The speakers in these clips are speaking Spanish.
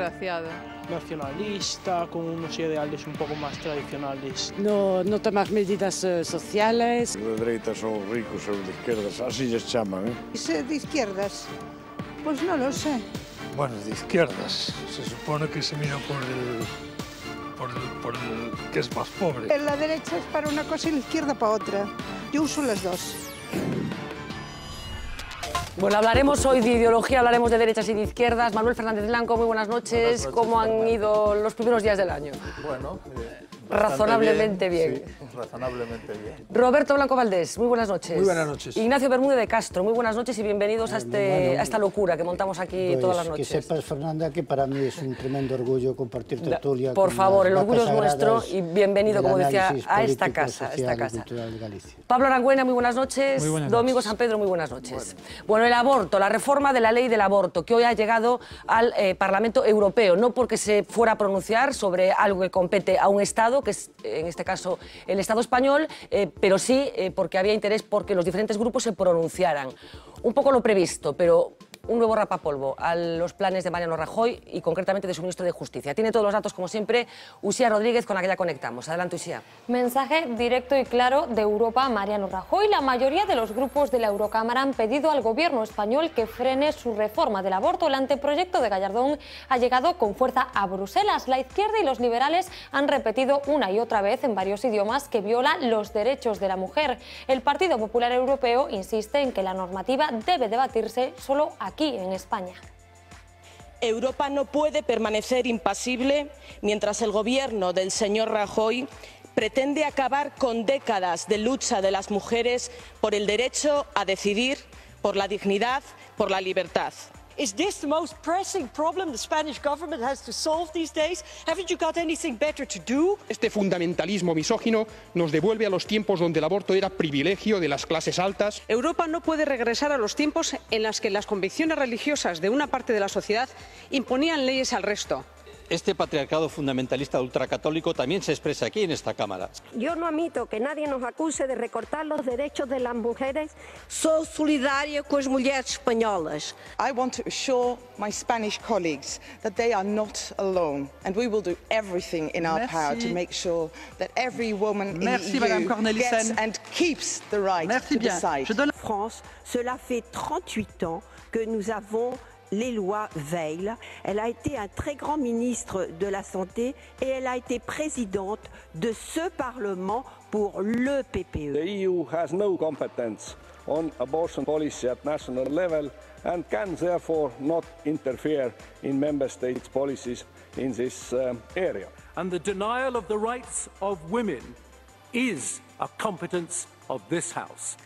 desgraciado. Nacionalista, con unos ideales un pouco máis tradicionales. No, no tomas medidas eh, sociales. De dereita son ricos ou eh. de izquierdas, así les chaman, eh? Se de izquierdas, pois pues non lo sé. Bueno, de izquierdas, se supone que se mira por el Por el, por el, que es más pobre. En la derecha es para una cosa y la izquierda para otra. Yo uso las dos. Bueno, hablaremos hoy de ideología, hablaremos de derechas y de izquierdas. Manuel Fernández Blanco, muy buenas noches. Buenas noches, ¿Cómo han ido los primeros días del año? Bueno, eh, Razonablemente bien. Sí, razonablemente bien. Roberto Blanco Valdés, muy buenas noches. Muy buenas noches. Ignacio Bermúdez de Castro, muy buenas noches y bienvenidos a, este, bueno, a esta locura que montamos aquí Pues todas las que noches. sepas, Fernanda, que para mí es un tremendo orgullo compartir tertulia Por con favor, el orgullo es nuestro y bienvenido, como decía, a esta casa, social esta casa. Pablo Arangüena, muy buenas noches. Muy buenas Domingo San Pedro, muy buenas noches. Bueno. el aborto, la reforma de la ley del aborto, que hoy ha llegado al eh, Parlamento Europeo, no porque se fuera a pronunciar sobre algo que compete a un Estado, que es en este caso el Estado español, eh, pero sí eh, porque había interés porque los diferentes grupos se pronunciaran. Un poco lo previsto, pero un nuevo rapapolvo a los planes de Mariano Rajoy y concretamente de su ministro de Justicia. Tiene todos los datos, como siempre, Usía Rodríguez, con la que ya conectamos. Adelante, Usía. Mensaje directo y claro de Europa a Mariano Rajoy. La mayoría de los grupos de la Eurocámara han pedido al gobierno español que frene su reforma del aborto. El anteproyecto de Gallardón ha llegado con fuerza a Bruselas. La izquierda y los liberales han repetido una y otra vez en varios idiomas que viola los derechos de la mujer. El Partido Popular Europeo insiste en que la normativa debe debatirse solo aquí, Europa no puede permanecer impasible mientras el gobierno del señor Rajoy pretende acabar con décadas de lucha de las mujeres por el derecho a decidir, por la dignidad, por la libertad. Is this the most pressing problem the Spanish government has to solve these days? Haven't you got anything better to do? Este fundamentalismo misógino nos devuelve a los tiempos donde el aborto era privilegio de las clases altas. Europa no puede regresar a los tiempos en los que las convicciones religiosas de una parte de la sociedad imponían leyes al resto. Este patriarcado fundamentalista ultracatólico también se expresa aquí en esta Cámara. Yo no admito que nadie nos acuse de recortar los derechos de las mujeres. Sou solidária com as mulheres espanholas. I want to assure my Spanish colleagues that they are not alone and we will do everything in our Merci. power to make sure that every woman Merci, in the Madame EU Cornelissen. gets and keeps the right Merci to bien. decide. Je donne France, cela fait 38 ans que nous avons les lois Veil. Elle a été un très grand ministre de la Santé et elle a été présidente de ce Parlement pour le PPE. The EU has no competence on abortion policy at national level and can therefore not interfere in member states' policies in this um, area. And the denial of the rights of women is a competence of this House.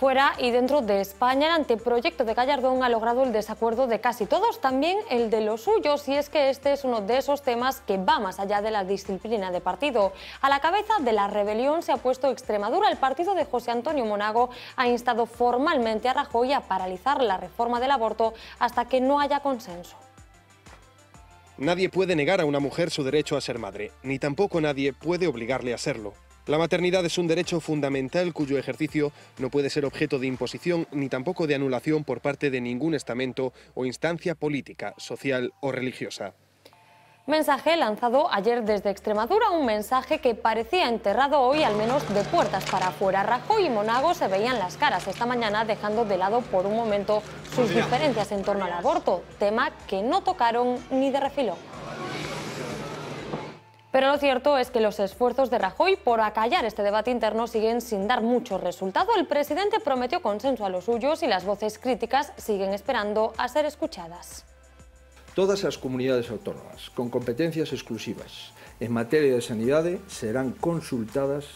Fuera y dentro de España, el anteproyecto de Gallardón ha logrado el desacuerdo de casi todos, también el de los suyos, y es que este es uno de esos temas que va más allá de la disciplina de partido. A la cabeza de la rebelión se ha puesto Extremadura. El partido de José Antonio Monago ha instado formalmente a Rajoy a paralizar la reforma del aborto hasta que no haya consenso. Nadie puede negar a una mujer su derecho a ser madre, ni tampoco nadie puede obligarle a serlo. La maternidad es un derecho fundamental cuyo ejercicio no puede ser objeto de imposición ni tampoco de anulación por parte de ningún estamento o instancia política, social o religiosa. Mensaje lanzado ayer desde Extremadura, un mensaje que parecía enterrado hoy al menos de puertas para afuera. Rajoy y Monago se veían las caras esta mañana dejando de lado por un momento sus diferencias en torno al aborto, tema que no tocaron ni de refilón. Pero lo cierto es que los esfuerzos de Rajoy por acallar este debate interno siguen sin dar mucho resultado. El presidente prometió consenso a los suyos y las voces críticas siguen esperando a ser escuchadas. Todas as comunidades autónomas con competencias exclusivas en materia de sanidade serán consultadas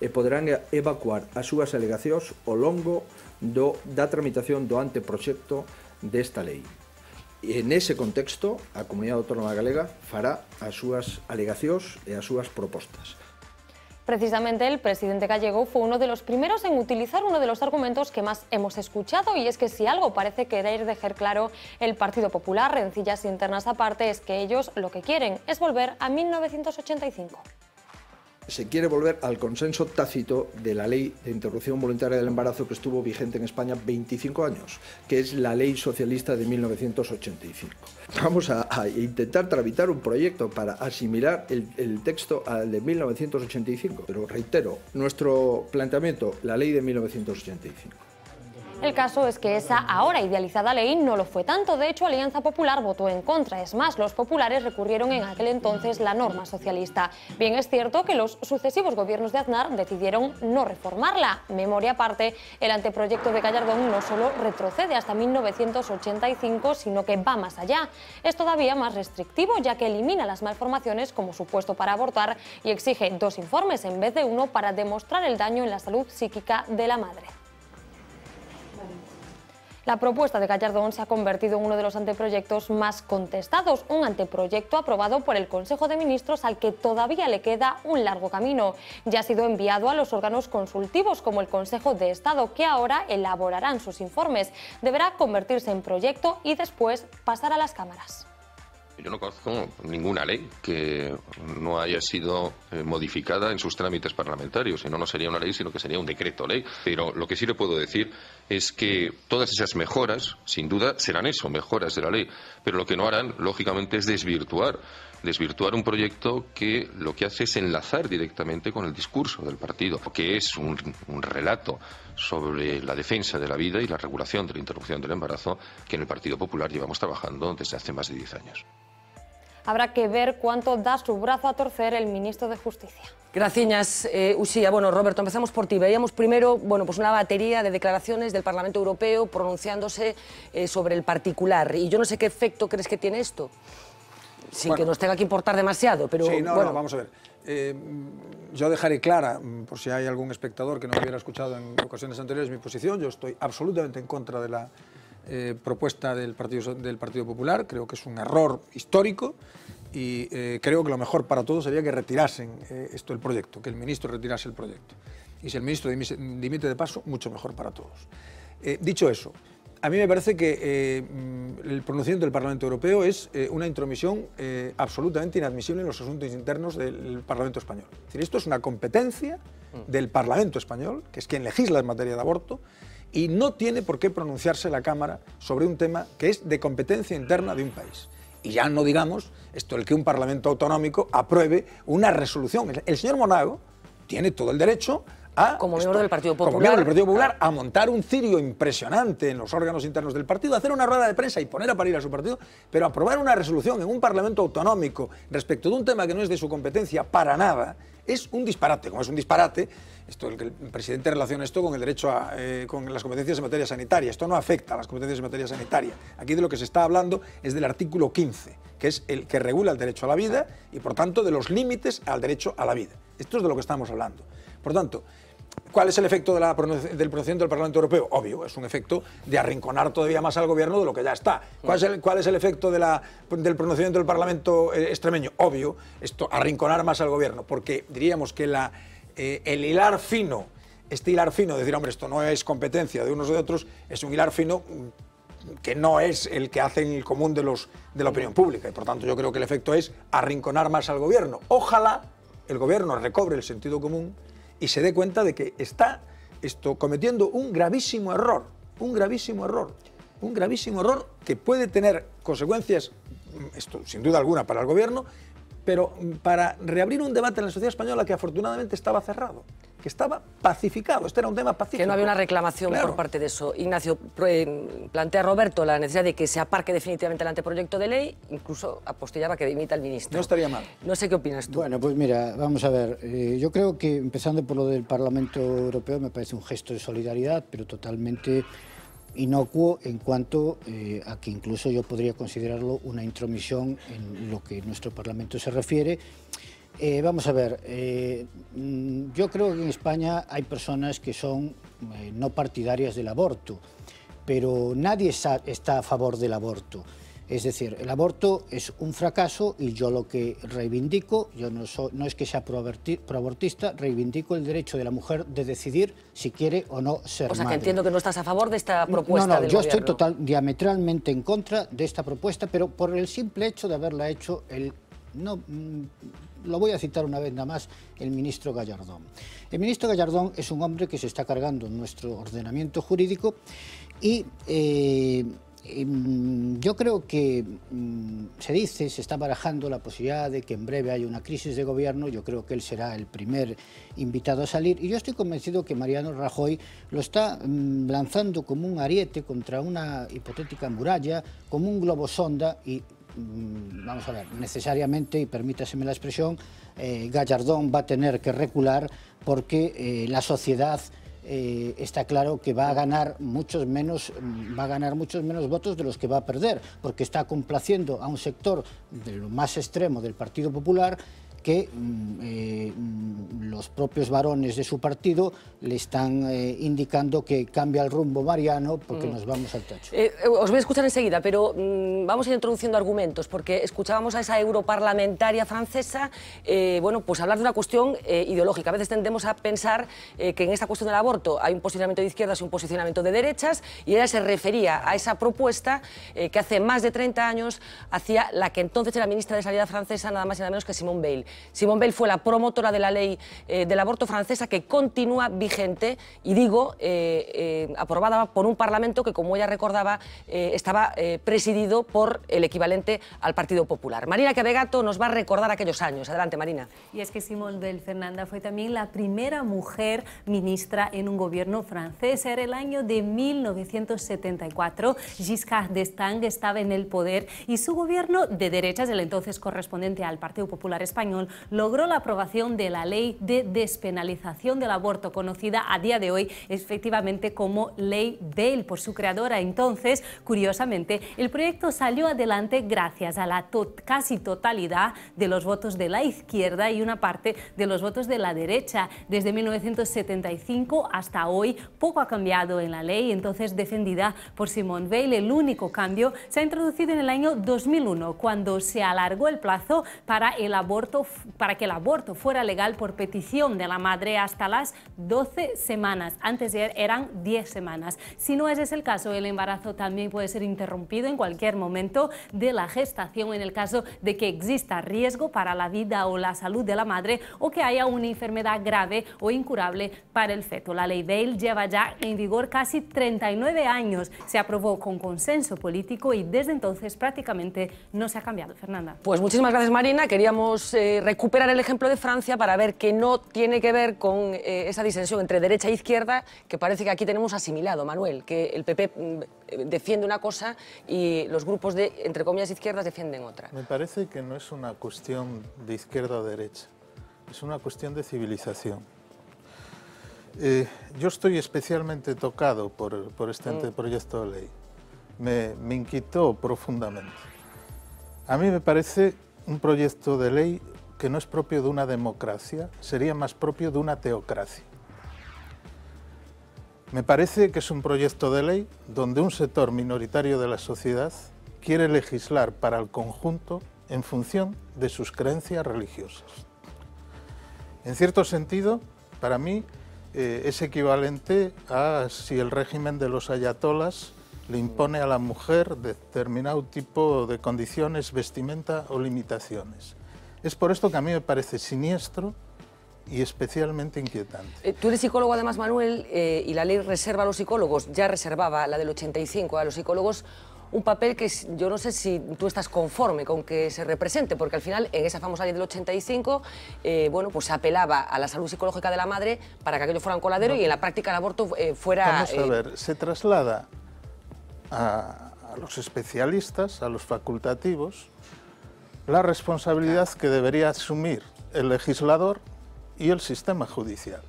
e poderán evacuar as súas alegacións ao longo da tramitación do anteproxecto desta lei. E nese contexto, a Comunidade Autónoma Galega fará as súas alegacións e as súas propostas. Precisamente el presidente gallego fue uno de los primeros en utilizar uno de los argumentos que más hemos escuchado y es que si algo parece querer dejar claro el Partido Popular, rencillas internas aparte, es que ellos lo que quieren es volver a 1985. Se quiere volver al consenso tácito de la ley de interrupción voluntaria del embarazo que estuvo vigente en España 25 años, que es la ley socialista de 1985. Vamos a, intentar tramitar un proyecto para asimilar el, el texto al de 1985, pero reitero, nuestro planteamiento, la ley de 1985. El caso es que esa ahora idealizada ley no lo fue tanto. De hecho, Alianza Popular votó en contra. Es más, los populares recurrieron en aquel entonces la norma socialista. Bien es cierto que los sucesivos gobiernos de Aznar decidieron no reformarla. Memoria aparte, el anteproyecto de Gallardón no solo retrocede hasta 1985, sino que va más allá. Es todavía más restrictivo, ya que elimina las malformaciones como supuesto para abortar y exige dos informes en vez de uno para demostrar el daño en la salud psíquica de la madre. La propuesta de Gallardón se ha convertido en uno de los anteproyectos más contestados, un anteproyecto aprobado por el Consejo de Ministros al que todavía le queda un largo camino. Ya ha sido enviado a los órganos consultivos como el Consejo de Estado, que ahora elaborarán sus informes. Deberá convertirse en proyecto y después pasar a las cámaras. Yo no conozco ninguna ley que no haya sido eh, modificada en sus trámites parlamentarios. Si no, no sería una ley, sino que sería un decreto ley. Pero lo que sí le puedo decir es que todas esas mejoras, sin duda, serán eso, mejoras de la ley. Pero lo que no harán, lógicamente, es desvirtuar. Desvirtuar un proyecto que lo que hace es enlazar directamente con el discurso del partido, que es un relato sobre la defensa de la vida y la regulación de la interrupción del embarazo que en el Partido Popular llevamos trabajando desde hace más de 10 años. Habrá que ver cuánto da su brazo a torcer el ministro de Justicia. Gracias, eh, Usía. Bueno, Roberto, empezamos por ti. Veíamos primero bueno, pues una batería de declaraciones del Parlamento Europeo pronunciándose eh, sobre el particular. Y yo no sé qué efecto crees que tiene esto, sin Bueno. que nos tenga que importar demasiado. Pero sí, no, bueno, no, vamos a ver. Eh, yo dejaré clara, mm, por si hay algún espectador que no hubiera escuchado en ocasiones anteriores mi posición, yo estoy absolutamente en contra de la eh, propuesta del Partido, Popular, creo que es un error histórico y eh, creo que lo mejor para todos sería que retirasen esto el proyecto, que el ministro retirase el proyecto. Y si el ministro dimite de paso, mucho mejor para todos. Dicho eso, a mí me parece que eh, mm, el pronunciamiento del Parlamento Europeo es eh, una intromisión eh, absolutamente inadmisible en los asuntos internos del Parlamento español. Es decir, esto es una competencia del Parlamento español, que es quien legisla en materia de aborto, y no tiene por qué pronunciarse la Cámara sobre un tema que es de competencia interna de un país. Y ya no digamos esto, el que un Parlamento autonómico apruebe una resolución. El- El señor Monago tiene todo el derecho a... Como miembro del Partido Como Popular. miembro del Partido Popular, a montar un cirio impresionante en los órganos internos del partido, hacer una rueda de prensa y poner a parir a su partido, pero aprobar una resolución en un Parlamento autonómico respecto de un tema que no es de su competencia para nada, es un disparate. Como es un disparate, esto, el el presidente relaciona esto con el derecho a, eh, con las competencias en materia sanitaria. Esto no afecta a las competencias en materia sanitaria. Aquí de lo que se está hablando es del artículo 15, que es el que regula el derecho a la vida y, por tanto, de los límites al derecho a la vida. Esto es de lo que estamos hablando. Por tanto, ¿Cuál es el efecto del pronunciamiento del Parlamento Europeo? Obvio, es un efecto de arrinconar todavía más al gobierno de lo que ya está. ¿Cuál es el, efecto del pronunciamiento del Parlamento eh, extremeño? Obvio, esto, arrinconar más al gobierno, porque diríamos que eh, el hilar fino, este hilar fino, de decir, hombre, esto no es competencia de unos o de otros, es un hilar fino mm, que no es el que hace en el común de, los, de la opinión pública. Y por tanto, yo creo que el efecto es arrinconar más al gobierno. Ojalá el gobierno recobre el sentido común y se dé cuenta de que está esto, cometiendo un gravísimo error, un gravísimo error, un gravísimo error que puede tener consecuencias, mm, esto sin duda alguna para el gobierno, pero mm, para reabrir un debate en la sociedad española que afortunadamente estaba cerrado, que estaba pacificado, este era un tema pacífico. que no había una reclamación Claro. por parte de eso. Ignacio, eh, plantea Roberto la necesidad de que se aparque definitivamente el anteproyecto de ley, incluso apostillaba que dimita el ministro. No estaría mal. No sé qué opinas tú. Bueno, pues mira, vamos a ver. eh, yo creo que empezando por lo del Parlamento Europeo me parece un gesto de solidaridad, pero totalmente inocuo en cuanto eh, a que incluso yo podría considerarlo una intromisión en lo que nuestro Parlamento se refiere. Eh, vamos a ver, eh, mm, yo creo que en España hay personas que son no partidarias del aborto, pero nadie está a favor del aborto. Es decir, el aborto es un fracaso y yo lo que reivindico, yo no, so- no es que sea proaborti- proabortista, reivindico el derecho de la mujer de decidir si quiere o no ser o sea, que madre. entiendo que no estás a favor de esta propuesta No, no, del yo estoy total, diametralmente en contra de esta propuesta, pero por el simple hecho de haberla hecho el no mm, lo voy a citar una vez nada más, el ministro Gallardón. El ministro Gallardón es un hombre que se está cargando nuestro ordenamiento jurídico y eh, yo creo que mm, se dice, se está barajando la posibilidad de que en breve haya una crisis de gobierno. Yo creo que él será el primer invitado a salir. Y yo estoy convencido que Mariano Rajoy lo está mm, lanzando como un ariete contra una hipotética muralla, como un globo sonda y mm, vamos a ver, necesariamente, y permítaseme la expresión, eh, Gallardón va a tener que recular porque eh, la sociedad eh, está claro que va a ganar muchos menos mm, va a ganar muchos menos votos de los que va a perder porque está complaciendo a un sector de lo más extremo del Partido Popular que mm, eh, mm, los propios varones de su partido le están eh, indicando que cambia el rumbo Mariano porque Mm. nos vamos al tacho. Eh, os voy a escuchar enseguida, pero mm, vamos a ir introduciendo argumentos, porque escuchábamos a esa europarlamentaria francesa, bueno, pues hablar de una cuestión ideológica. A veces tendemos a pensar que en esta cuestión del aborto hay un posicionamiento de izquierdas y un posicionamiento de derechas, y ella se refería a esa propuesta que hace más de 30 años hacía la que entonces era ministra de Sanidad francesa, nada más y nada menos que Simone Veil. Simone Veil fue la promotora de la ley eh, del aborto francesa que continúa vigente y digo, eh, eh, aprobada por un parlamento que, como ella recordaba, eh, estaba eh, presidido por el equivalente al Partido Popular. Marina Cabegato nos va a recordar aquellos años. Adelante, Marina. Y es que Simone Veil Fernanda fue también la primera mujer ministra en un gobierno francés. Era el año de 1974. Giscard d'Estaing estaba en el poder y su gobierno de derechas, el entonces correspondiente al Partido Popular Español, logró la aprobación de la ley de despenalización del aborto, conocida a día de hoy efectivamente como Ley Veil por su creadora. Entonces, curiosamente, el proyecto salió adelante gracias a la to- casi totalidad de los votos de la izquierda y una parte de los votos de la derecha. Desde 1975 hasta hoy poco ha cambiado en la ley, entonces defendida por Simone Veil. El único cambio se ha introducido en el año 2001, cuando se alargó el plazo para, el aborto, para que el aborto fuera legal por petición de la madre hasta las 12 semanas. Antes er- eran 10 semanas. Si no ese es el caso, el embarazo también puede ser interrumpido en cualquier momento de la gestación en el caso de que exista riesgo para la vida o la salud de la madre o que haya una enfermedad grave o incurable para el feto. La ley Bail lleva ya en vigor casi 39 años. Se aprobó con consenso político y desde entonces prácticamente no se ha cambiado. Fernanda. Pues muchísimas gracias, Marina. Queríamos eh, recuperar el ejemplo de Francia para ver que no tiene que ver con eh, esa disensión entre derecha e izquierda que parece que aquí tenemos asimilado, Manuel, que el PP mm, eh, defiende una cosa y los grupos de, entre comillas, izquierdas defienden otra. Me parece que no es una cuestión de izquierda o derecha, es una cuestión de civilización. Eh, yo estoy especialmente tocado por, por este Mm. anteproyecto de ley. Me, me inquietó profundamente. A mí me parece un proyecto de ley que no es propio de una democracia, sería más propio de una teocracia. Me parece que es un proyecto de ley donde un sector minoritario de la sociedad quiere legislar para el conjunto en función de sus creencias religiosas. En cierto sentido, para mí eh, es equivalente a si el régimen de los ayatolas le impone a la mujer determinado tipo de condiciones, vestimenta o limitaciones. Es por esto que a mí me parece siniestro y especialmente inquietante. Eh, Tú eres psicólogo además, Manuel, eh, y la ley reserva a los psicólogos, ya reservaba la del 85 a los psicólogos un papel que yo no sé si tú estás conforme con que se represente, porque al final en esa famosa ley del 85, eh, bueno, pues se apelaba a la salud psicológica de la madre para que aquello fuera un coladero No. y en la práctica el aborto eh, fuera... Vamos a ver, se traslada a, a los especialistas, a los facultativos, la responsabilidad que debería asumir el legislador y el sistema judicial.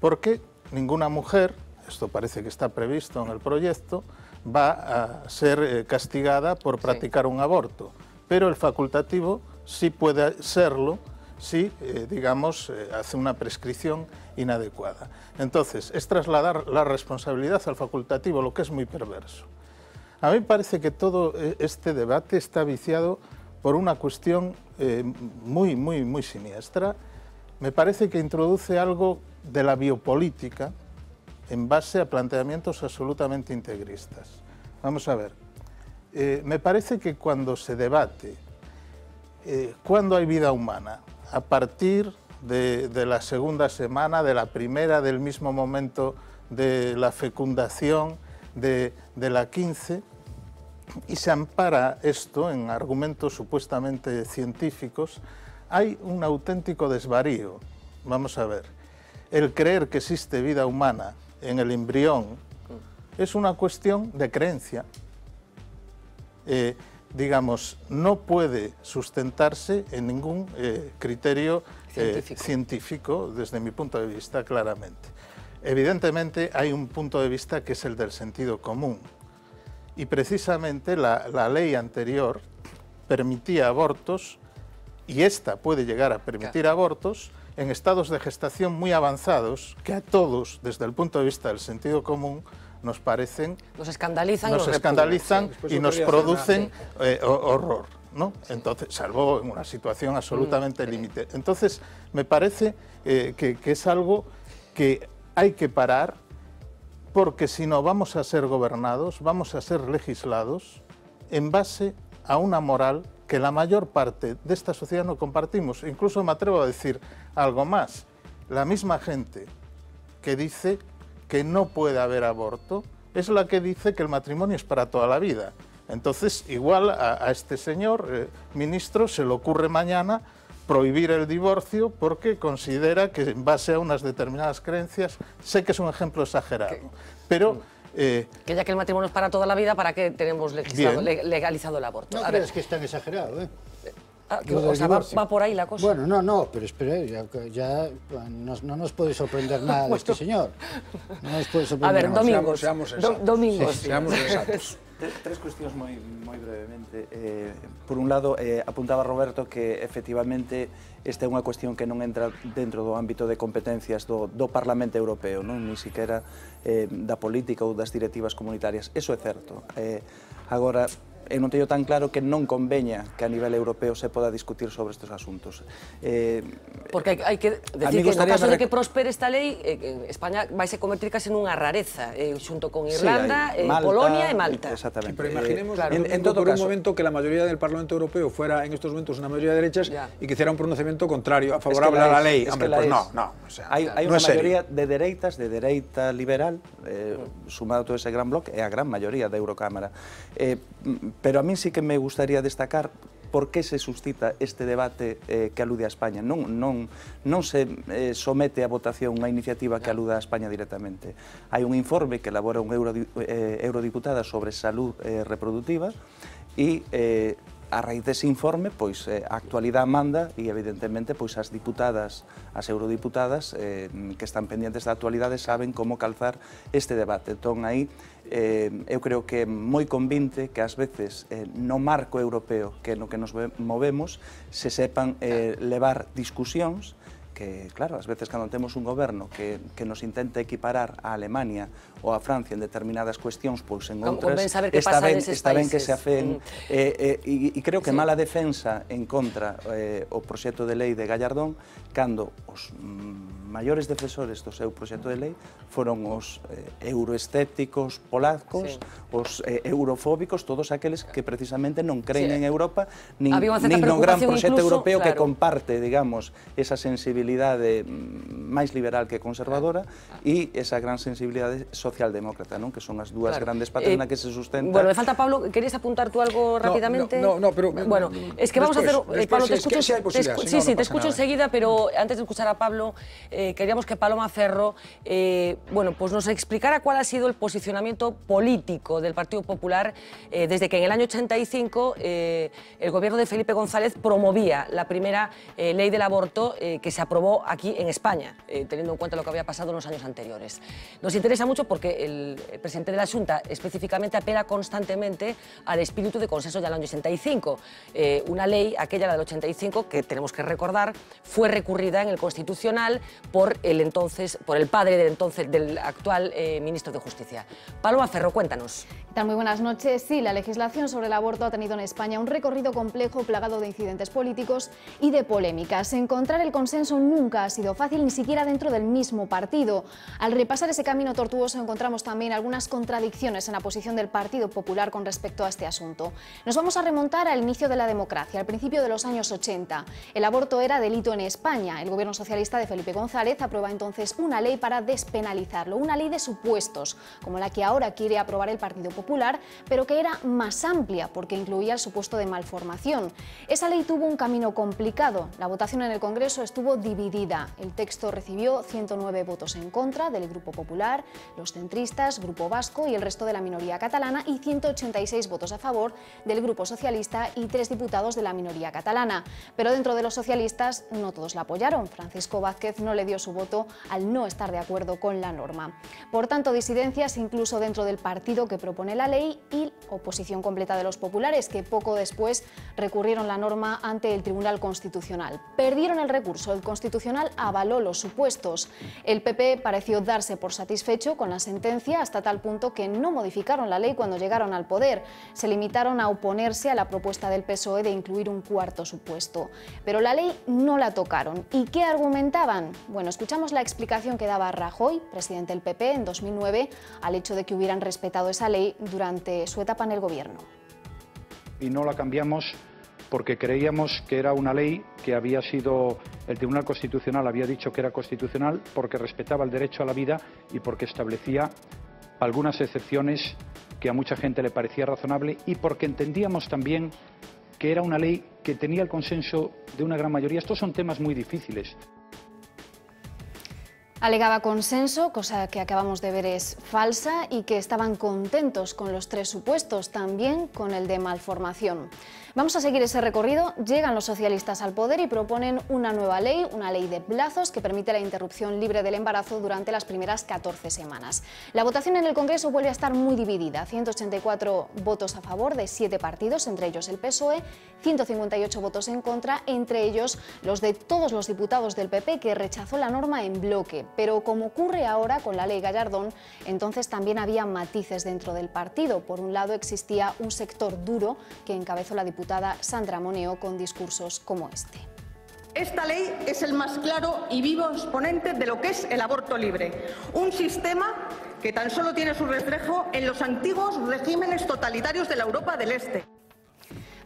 Porque ninguna mujer, esto parece que está previsto en el proyecto, va a ser eh, castigada por practicar un aborto, pero el facultativo sí puede serlo si, eh, digamos, eh, hace una prescripción inadecuada. Entonces, es trasladar la responsabilidad al facultativo, lo que es muy perverso. A mí me parece que todo este debate está viciado por una cuestión eh, muy, muy, muy siniestra. Me parece que introduce algo de la biopolítica en base a planteamientos absolutamente integristas. Vamos a ver, eh, me parece que cuando se debate eh, cuándo hay vida humana, a partir de, la segunda semana, de la primera, del mismo momento de la fecundación, de, de la 15, y se ampara esto en argumentos supuestamente científicos, hay un auténtico desvarío. Vamos a ver, el creer que existe vida humana en el embrión es una cuestión de creencia. Eh, digamos, no puede sustentarse en ningún eh, criterio eh, Científico. científico, desde mi punto de vista, claramente. Evidentemente hay un punto de vista que es el del sentido común. Y precisamente la, la ley anterior permitía abortos, y esta puede llegar a permitir abortos, en estados de gestación muy avanzados, que a todos, desde el punto de vista del sentido común, nos parecen Nos escandalizan y nos nos escandalizan sí. y nos producen eh, ho- horror. ¿no? Entonces, salvo en una situación absolutamente límite. Entonces, me parece eh, que, que es algo que hay que parar porque si no vamos a ser gobernados, vamos a ser legislados en base a una moral que la mayor parte de esta sociedad no compartimos. Incluso me atrevo a decir algo más. La misma gente que dice que no puede haber aborto es la que dice que el matrimonio es para toda la vida. Entonces, igual a, este señor eh, ministro se le ocurre mañana prohibir el divorcio porque considera que en base a unas determinadas creencias, sé que es un ejemplo exagerado, pero eh, Que ya que el matrimonio es para toda la vida, ¿para qué tenemos legislado- Bien. le- legalizado el aborto? No A ver, crees que es tan exagerado, ¿eh? ah, que- o sea, va, por ahí la cosa. Bueno, no, no, pero espera, ya, ya no, no nos puede sorprender nada de este señor. No nos puede A sorprender ver, nada. Domingos. seamos Do- sensatos. Domingos. Sí, seamos. Tre- Tres cuestións moi, moi brevemente. Eh, por un lado, eh, apuntaba Roberto que efectivamente esta é unha cuestión que non entra dentro do ámbito de competencias do, do Parlamento Europeo, non ni siquiera eh, da política ou das directivas comunitarias. Eso é certo. Eh, agora, eu non teño tan claro que non conveña que a nivel europeo se poda discutir sobre estes asuntos. Eh, Porque hai, hai que decir que no caso de que prospere esta lei, eh, eh, España vai se convertir casi nunha rareza, eh, xunto con Sí, Irlanda, hai eh, Malta, Polonia e Malta. Exactamente. Pero imaginemos Eh, en, en, en todo por caso, un momento que la mayoría del Parlamento Europeo fuera en estos momentos una mayoría de derechas y que hiciera un pronunciamiento contrario, a favorable Es que a la ley. es Hombre, que la pues es. no, no. O sea, hai, hai no unha maioría de dereitas, de dereita liberal, eh, sumado a todo ese gran bloque, é a gran maioría da Eurocámara. Eh, Pero a min sí que me gustaría destacar por que se suscita este debate eh, que alude a España. Non, non, non se eh, somete a votación unha iniciativa que aluda a España directamente. Hai un informe que elabora un euro, eh, eurodiputada sobre salud eh, reproductiva e eh, a raíz dese informe, pois eh, a actualidade manda e evidentemente pois as diputadas, as eurodiputadas eh, que están pendientes da actualidade saben como calzar este debate. Entón aí eh, eu creo que é moi convinte que ás veces eh, no marco europeo que no que nos movemos se sepan eh, levar discusións que, claro, ás veces cando temos un goberno que, que nos intenta equiparar a Alemania ou a Francia en determinadas cuestións, pois en outras ben saber que está, pasa ben, está ben que se afén. Mm. Eh, eh, e, e creo que sí. mala defensa en contra eh, o proxecto de lei de Gallardón cando os mm, maiores defensores do seu proxecto de lei foron os eh, euroescépticos polacos, sí. os eh, eurofóbicos, todos aqueles que precisamente non creen sí. en Europa, nin, nin no gran proxecto europeo claro. que comparte, digamos, esa sensibilidade mm, máis liberal que conservadora claro. e esa gran sensibilidade social socialdemócrata, non? que son as dúas Claro. grandes patas Eh, na que se sustenta Bueno, me falta Pablo, ¿querías apuntar tú algo rápidamente? no, no, pero- Bueno, es que vamos a hacer... después, eh, Pablo, te después, escucho, sí te escu- sí, no, sí, no te escucho nada. enseguida, pero antes de escuchar a Pablo, eh, queríamos que Paloma Ferro eh, bueno, pues nos explicara cuál ha sido el posicionamiento político del Partido Popular desde que en el año 85 eh, el gobierno de Felipe González promovía la primera ley del aborto que se aprobó aquí en España, teniendo en cuenta lo que había pasado en los años anteriores. Nos interesa mucho porque el, el presidente de la Junta específicamente apela constantemente al espíritu de consenso del año 85. Eh, una ley, aquella la del 85, que tenemos que recordar, fue recurrida en el Constitucional por el entonces, por el padre del entonces del actual eh, ministro de Justicia. Paloma Ferro, cuéntanos. ¿Qué tal? Muy buenas noches. Sí, la legislación sobre el aborto ha tenido en España un recorrido complejo plagado de incidentes políticos y de polémicas. Encontrar el consenso nunca ha sido fácil, ni siquiera dentro del mismo partido. Al repasar ese camino tortuoso encontramos también algunas contradicciones en la posición del Partido Popular con respecto a este asunto. Nos vamos a remontar al inicio de la democracia, al principio de los años 80. El aborto era delito en España. El gobierno socialista de Felipe González aprueba entonces una ley para despenalizarlo, una ley de supuestos, como la que ahora quiere aprobar el Partido Popular, pero que era más amplia porque incluía el supuesto de malformación. Esa ley tuvo un camino complicado. La votación en el Congreso estuvo dividida. El texto recibió 109 votos en contra del Grupo Popular, los centristas, Grupo Vasco y el resto de la minoría catalana y 186 votos a favor del Grupo Socialista y tres diputados de la minoría catalana. Pero dentro de los socialistas no todos la apoyaron. Francisco Vázquez no le dio su voto al no estar de acuerdo con la norma. Por tanto, disidencias incluso dentro del partido que propone la ley y oposición completa de los populares, que poco después recurrieron la norma ante el Tribunal Constitucional. Perdieron el recurso, el Constitucional avaló los supuestos. El PP pareció darse por satisfecho con la sentencia hasta tal punto que no modificaron la ley cuando llegaron al poder. Se limitaron a oponerse a la propuesta del PSOE de incluir un cuarto supuesto. Pero la ley no la tocaron. ¿Y qué argumentaban? Bueno, escuchamos la explicación que daba Rajoy, presidente del PP, en 2009, al hecho de que hubieran respetado esa ley durante su etapa en el gobierno. Y no la cambiamos porque creíamos que era una ley que había sido, el Tribunal Constitucional había dicho que era constitucional porque respetaba el derecho a la vida y porque establecía algunas excepciones que a mucha gente le parecía razonable y porque entendíamos también que era una ley que tenía el consenso de una gran mayoría. Estos son temas muy difíciles. Alegaba consenso, cosa que acabamos de ver es falsa, y que estaban contentos con los tres supuestos, también con el de malformación. Vamos a seguir ese recorrido. Llegan los socialistas al poder y proponen una nueva ley, una ley de plazos que permite la interrupción libre del embarazo durante las primeras 14 semanas. La votación en el Congreso vuelve a estar muy dividida. 184 votos a favor de siete partidos, entre ellos el PSOE, 158 votos en contra, entre ellos los de todos los diputados del PP que rechazó la norma en bloque. Pero como ocurre ahora con la ley Gallardón, entonces también había matices dentro del partido. Por un lado existía un sector duro que encabezó la diputada Sandra Moneo con discursos como este. Esta ley es el más claro y vivo exponente de lo que es el aborto libre, un sistema que tan solo tiene su reflejo en los antiguos regímenes totalitarios de la Europa del Este.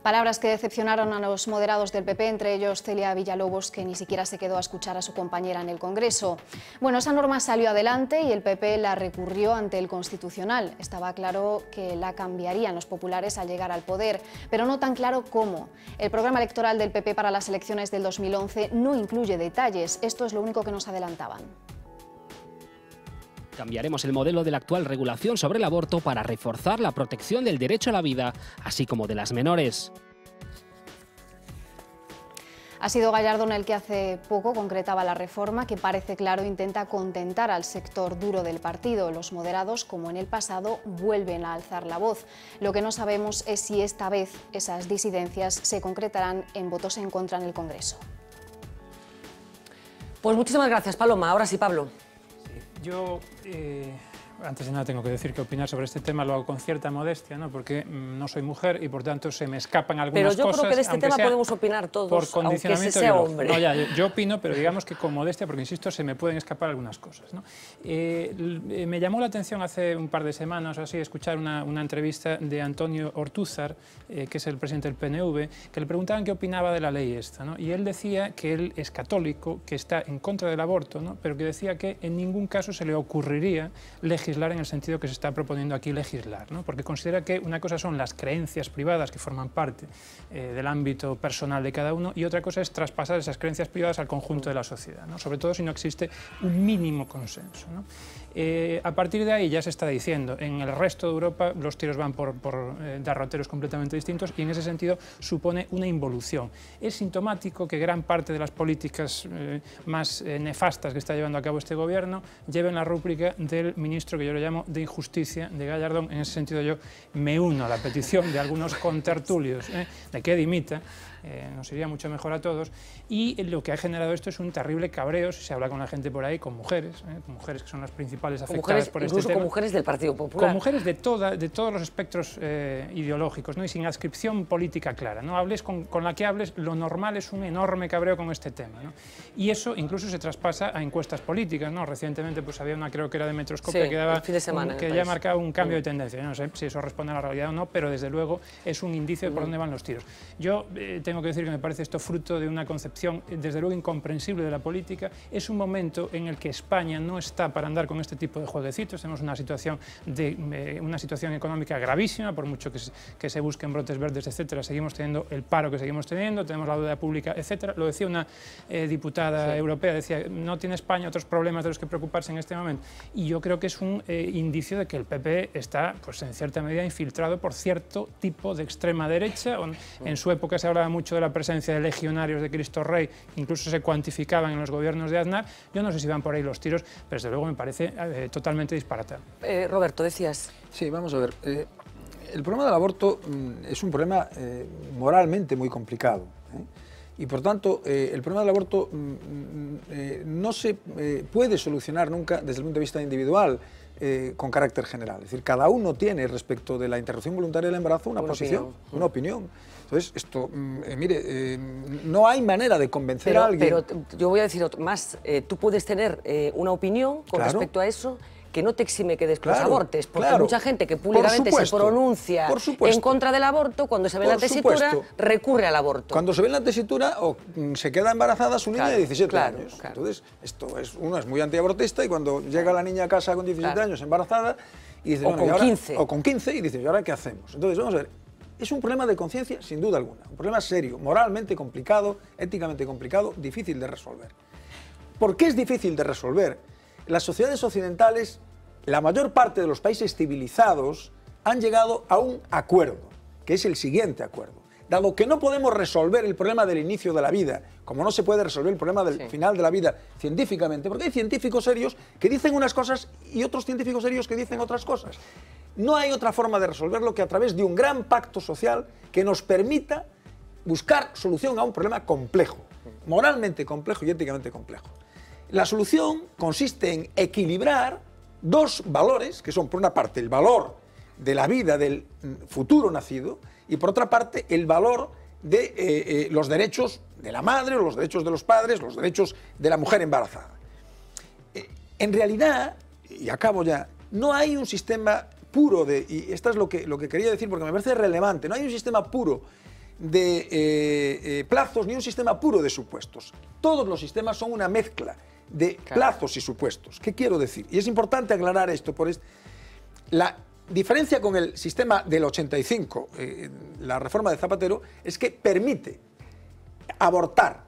Palabras que decepcionaron a los moderados del PP, entre ellos Celia Villalobos, que ni siquiera se quedó a escuchar a su compañera en el Congreso. Bueno, esa norma salió adelante y el PP la recurrió ante el Constitucional. Estaba claro que la cambiarían los populares al llegar al poder, pero no tan claro cómo. El programa electoral del PP para las elecciones del 2011 no incluye detalles. Esto es lo único que nos adelantaban. Cambiaremos el modelo de la actual regulación sobre el aborto para reforzar la protección del derecho a la vida, así como de las menores. Ha sido Gallardón el que hace poco concretaba la reforma que parece claro intenta contentar al sector duro del partido. Los moderados, como en el pasado, vuelven a alzar la voz. Lo que no sabemos es si esta vez esas disidencias se concretarán en votos en contra en el Congreso. Pues muchísimas gracias, Paloma. Ahora sí, Pablo. Yo, eh, antes de nada, tengo que decir que opinar sobre este tema lo hago con cierta modestia, ¿no? porque mm, no soy mujer y por tanto se me escapan algunas cosas. Pero yo creo que de este tema podemos opinar todos, por condicionamiento aunque se sea hombre. No, ya, yo, yo, opino, pero digamos que con modestia, porque insisto, se me pueden escapar algunas cosas. ¿no? Eh, me llamó la atención hace un par de semanas o así escuchar una, una entrevista de Antonio Ortúzar, eh, que es el presidente del PNV, que le preguntaban qué opinaba de la ley esta. ¿no? Y él decía que él es católico, que está en contra del aborto, ¿no? pero que decía que en ningún caso se le ocurriría legislar en el sentido que se está proponiendo aquí legislar, ¿no? porque considera que una cosa son las creencias privadas que forman parte eh, del ámbito personal de cada uno y otra cosa es traspasar esas creencias privadas al conjunto de la sociedad, ¿no? sobre todo si no existe un mínimo consenso. ¿no? Eh, a partir de ahí ya se está diciendo, en el resto de Europa los tiros van por, eh, derroteros completamente distintos y en ese sentido supone una involución. Es sintomático que gran parte de las políticas eh, más nefastas que está llevando a cabo este gobierno lleven la rúbrica del ministro que yo le llamo de injusticia, de Gallardón. En ese sentido yo me uno a la petición de algunos contertulios de que dimita eh, nos iría mucho mejor a todos. Y lo que ha generado esto es un terrible cabreo, si se habla con la gente por ahí, con mujeres, ¿eh? con mujeres que son las principales afectadas mujeres, por este tema. con mujeres del Partido Popular. Con mujeres de, toda, de todos los espectros eh, ideológicos ¿no? y sin adscripción política clara. ¿no? Hables con, con la que hables, lo normal es un enorme cabreo con este tema. ¿no? Y eso incluso se traspasa a encuestas políticas. ¿no? Recientemente pues, había una, creo que era de Metroscopia, Sí, que, daba de semana un- que ya marcaba un cambio Mm. de tendencia. Yo no sé si eso responde a la realidad o no, pero desde luego es un indicio de por Mm. dónde van los tiros. Yo eh, tengo que decir que me parece esto fruto de una concepción, eh, desde luego, incomprensible de la política. Es un momento en el que España no está para andar con este tipo de jueguecitos. Tenemos una situación, de, eh, una situación económica gravísima, por mucho que se, que se busquen brotes verdes, etcétera. Seguimos teniendo el paro que seguimos teniendo, tenemos la deuda pública, etcétera. Lo decía una eh, diputada europea, decía, no tiene España otros problemas de los que preocuparse en este momento. Y yo creo que es un eh, indicio de que el PP está, pues en cierta medida, infiltrado por cierto tipo de extrema derecha. En su época se hablaba mucho de la presencia de legionarios de Cristo Rey, incluso se cuantificaban en los gobiernos de Aznar. Yo no sé si van por ahí los tiros, pero desde luego me parece eh, totalmente disparatado. Eh, Roberto, decías. Sí, vamos a ver. eh, el problema del aborto mm, es un problema eh, moralmente muy complicado. ¿eh? Y por tanto, eh, el problema del aborto mm, mm, eh, no se eh, puede solucionar nunca desde el punto de vista individual. Eh, con carácter general. Es decir, cada uno tiene respecto de la interrupción voluntaria del embarazo una, Una posición, opinión. una opinión. Entonces, esto, mm, eh, mire, eh, no hay manera de convencer Pero, a alguien. pero yo voy a decir otro- más, tú puedes tener una opinión con Claro. respecto a eso que no te exime que después Claro, abortes, porque claro. mucha gente que Por públicamente se pronuncia por en contra del aborto, cuando se ve la tesitura, supuesto. recurre al aborto. Cuando se ve en la tesitura, o mm, se queda embarazada su niña Claro, de 17 claro, años. Entonces, esto es, uno es muy antiabortista y cuando llega la niña a casa con 17 Claro. años embarazada, y dice, O bueno, con ¿y ahora- 15. O con 15, y dices, ¿y ahora qué hacemos? Entonces, vamos a ver, es un problema de conciencia, sin duda alguna. Un problema serio, moralmente complicado, éticamente complicado, difícil de resolver. ¿Por qué es difícil de resolver? Las sociedades occidentales, la mayor parte de los países civilizados, han llegado a un acuerdo, que es el siguiente acuerdo. Dado que no podemos resolver el problema del inicio de la vida, como no se puede resolver el problema del final de la vida científicamente, porque hay científicos serios que dicen unas cosas y otros científicos serios que dicen otras cosas. No hay otra forma de resolverlo que a través de un gran pacto social que nos permita buscar solución a un problema complejo, moralmente complejo y éticamente complejo. La solución consiste en equilibrar dos valores, que son por una parte el valor de la vida del mm, futuro nacido y por otra parte el valor de eh, eh, los derechos de la madre los derechos de los padres, los derechos de la mujer embarazada. Eh, en realidad, y acabo ya, no hay un sistema puro de, y esto es lo que, lo que quería decir porque me parece relevante, no hay un sistema puro de plazos ni un sistema puro de supuestos. Todos los sistemas son una mezcla de plazos y supuestos. ¿Qué quiero decir? Y es importante aclarar esto por est- la diferencia con el sistema del 85, eh, la reforma de Zapatero, es que permite abortar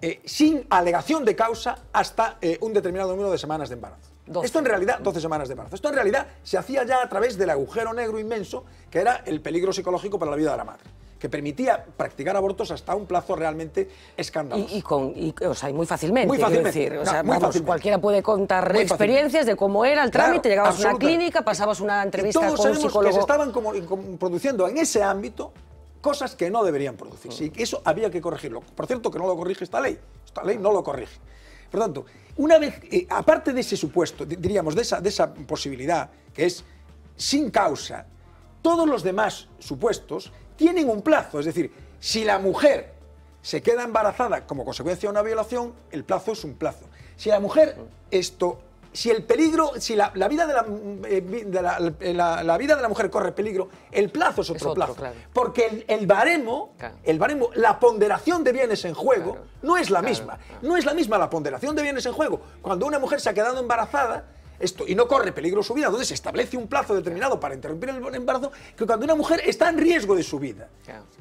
eh, sin alegación de causa hasta eh, un determinado número de semanas de embarazo. Esto en realidad, 12 semanas de embarazo. Esto en realidad se hacía ya a través del agujero negro inmenso que era el peligro psicológico para la vida de la madre, que permitía practicar abortos hasta un plazo realmente escandaloso. Y, y con, y, o sea, y muy fácilmente, Muy fácilmente, decir. O no, sea, muy vamos, fácilmente. cualquiera puede contar experiencias de cómo era el Claro, trámite, llegabas a una clínica, pasabas una Y entrevista todos con un sabemos que psicólogo. se estaban como- como produciendo en ese ámbito cosas que no deberían producirse. Y eso había que corregirlo. Por cierto, que no lo corrige esta ley. Esta ley no lo corrige. Por tanto, una vez, eh, aparte de ese supuesto, di- diríamos, de esa, de esa posibilidad, que es sin causa, todos los demás supuestos tienen un plazo. Es decir, si la mujer se queda embarazada como consecuencia de una violación, el plazo es un plazo. Si la mujer esto, si el peligro, si la, la vida de la, eh, de la- vida de la mujer corre peligro, el plazo es otro, otro, plazo. claro. Porque el, el baremo, el baremo, la ponderación de bienes en juego no es la misma. No es la misma la ponderación de bienes en juego. Cuando una mujer se ha quedado embarazada, esto, y no corre peligro su vida, entonces se establece un plazo determinado para interrumpir el embarazo, que cuando una mujer está en riesgo de su vida.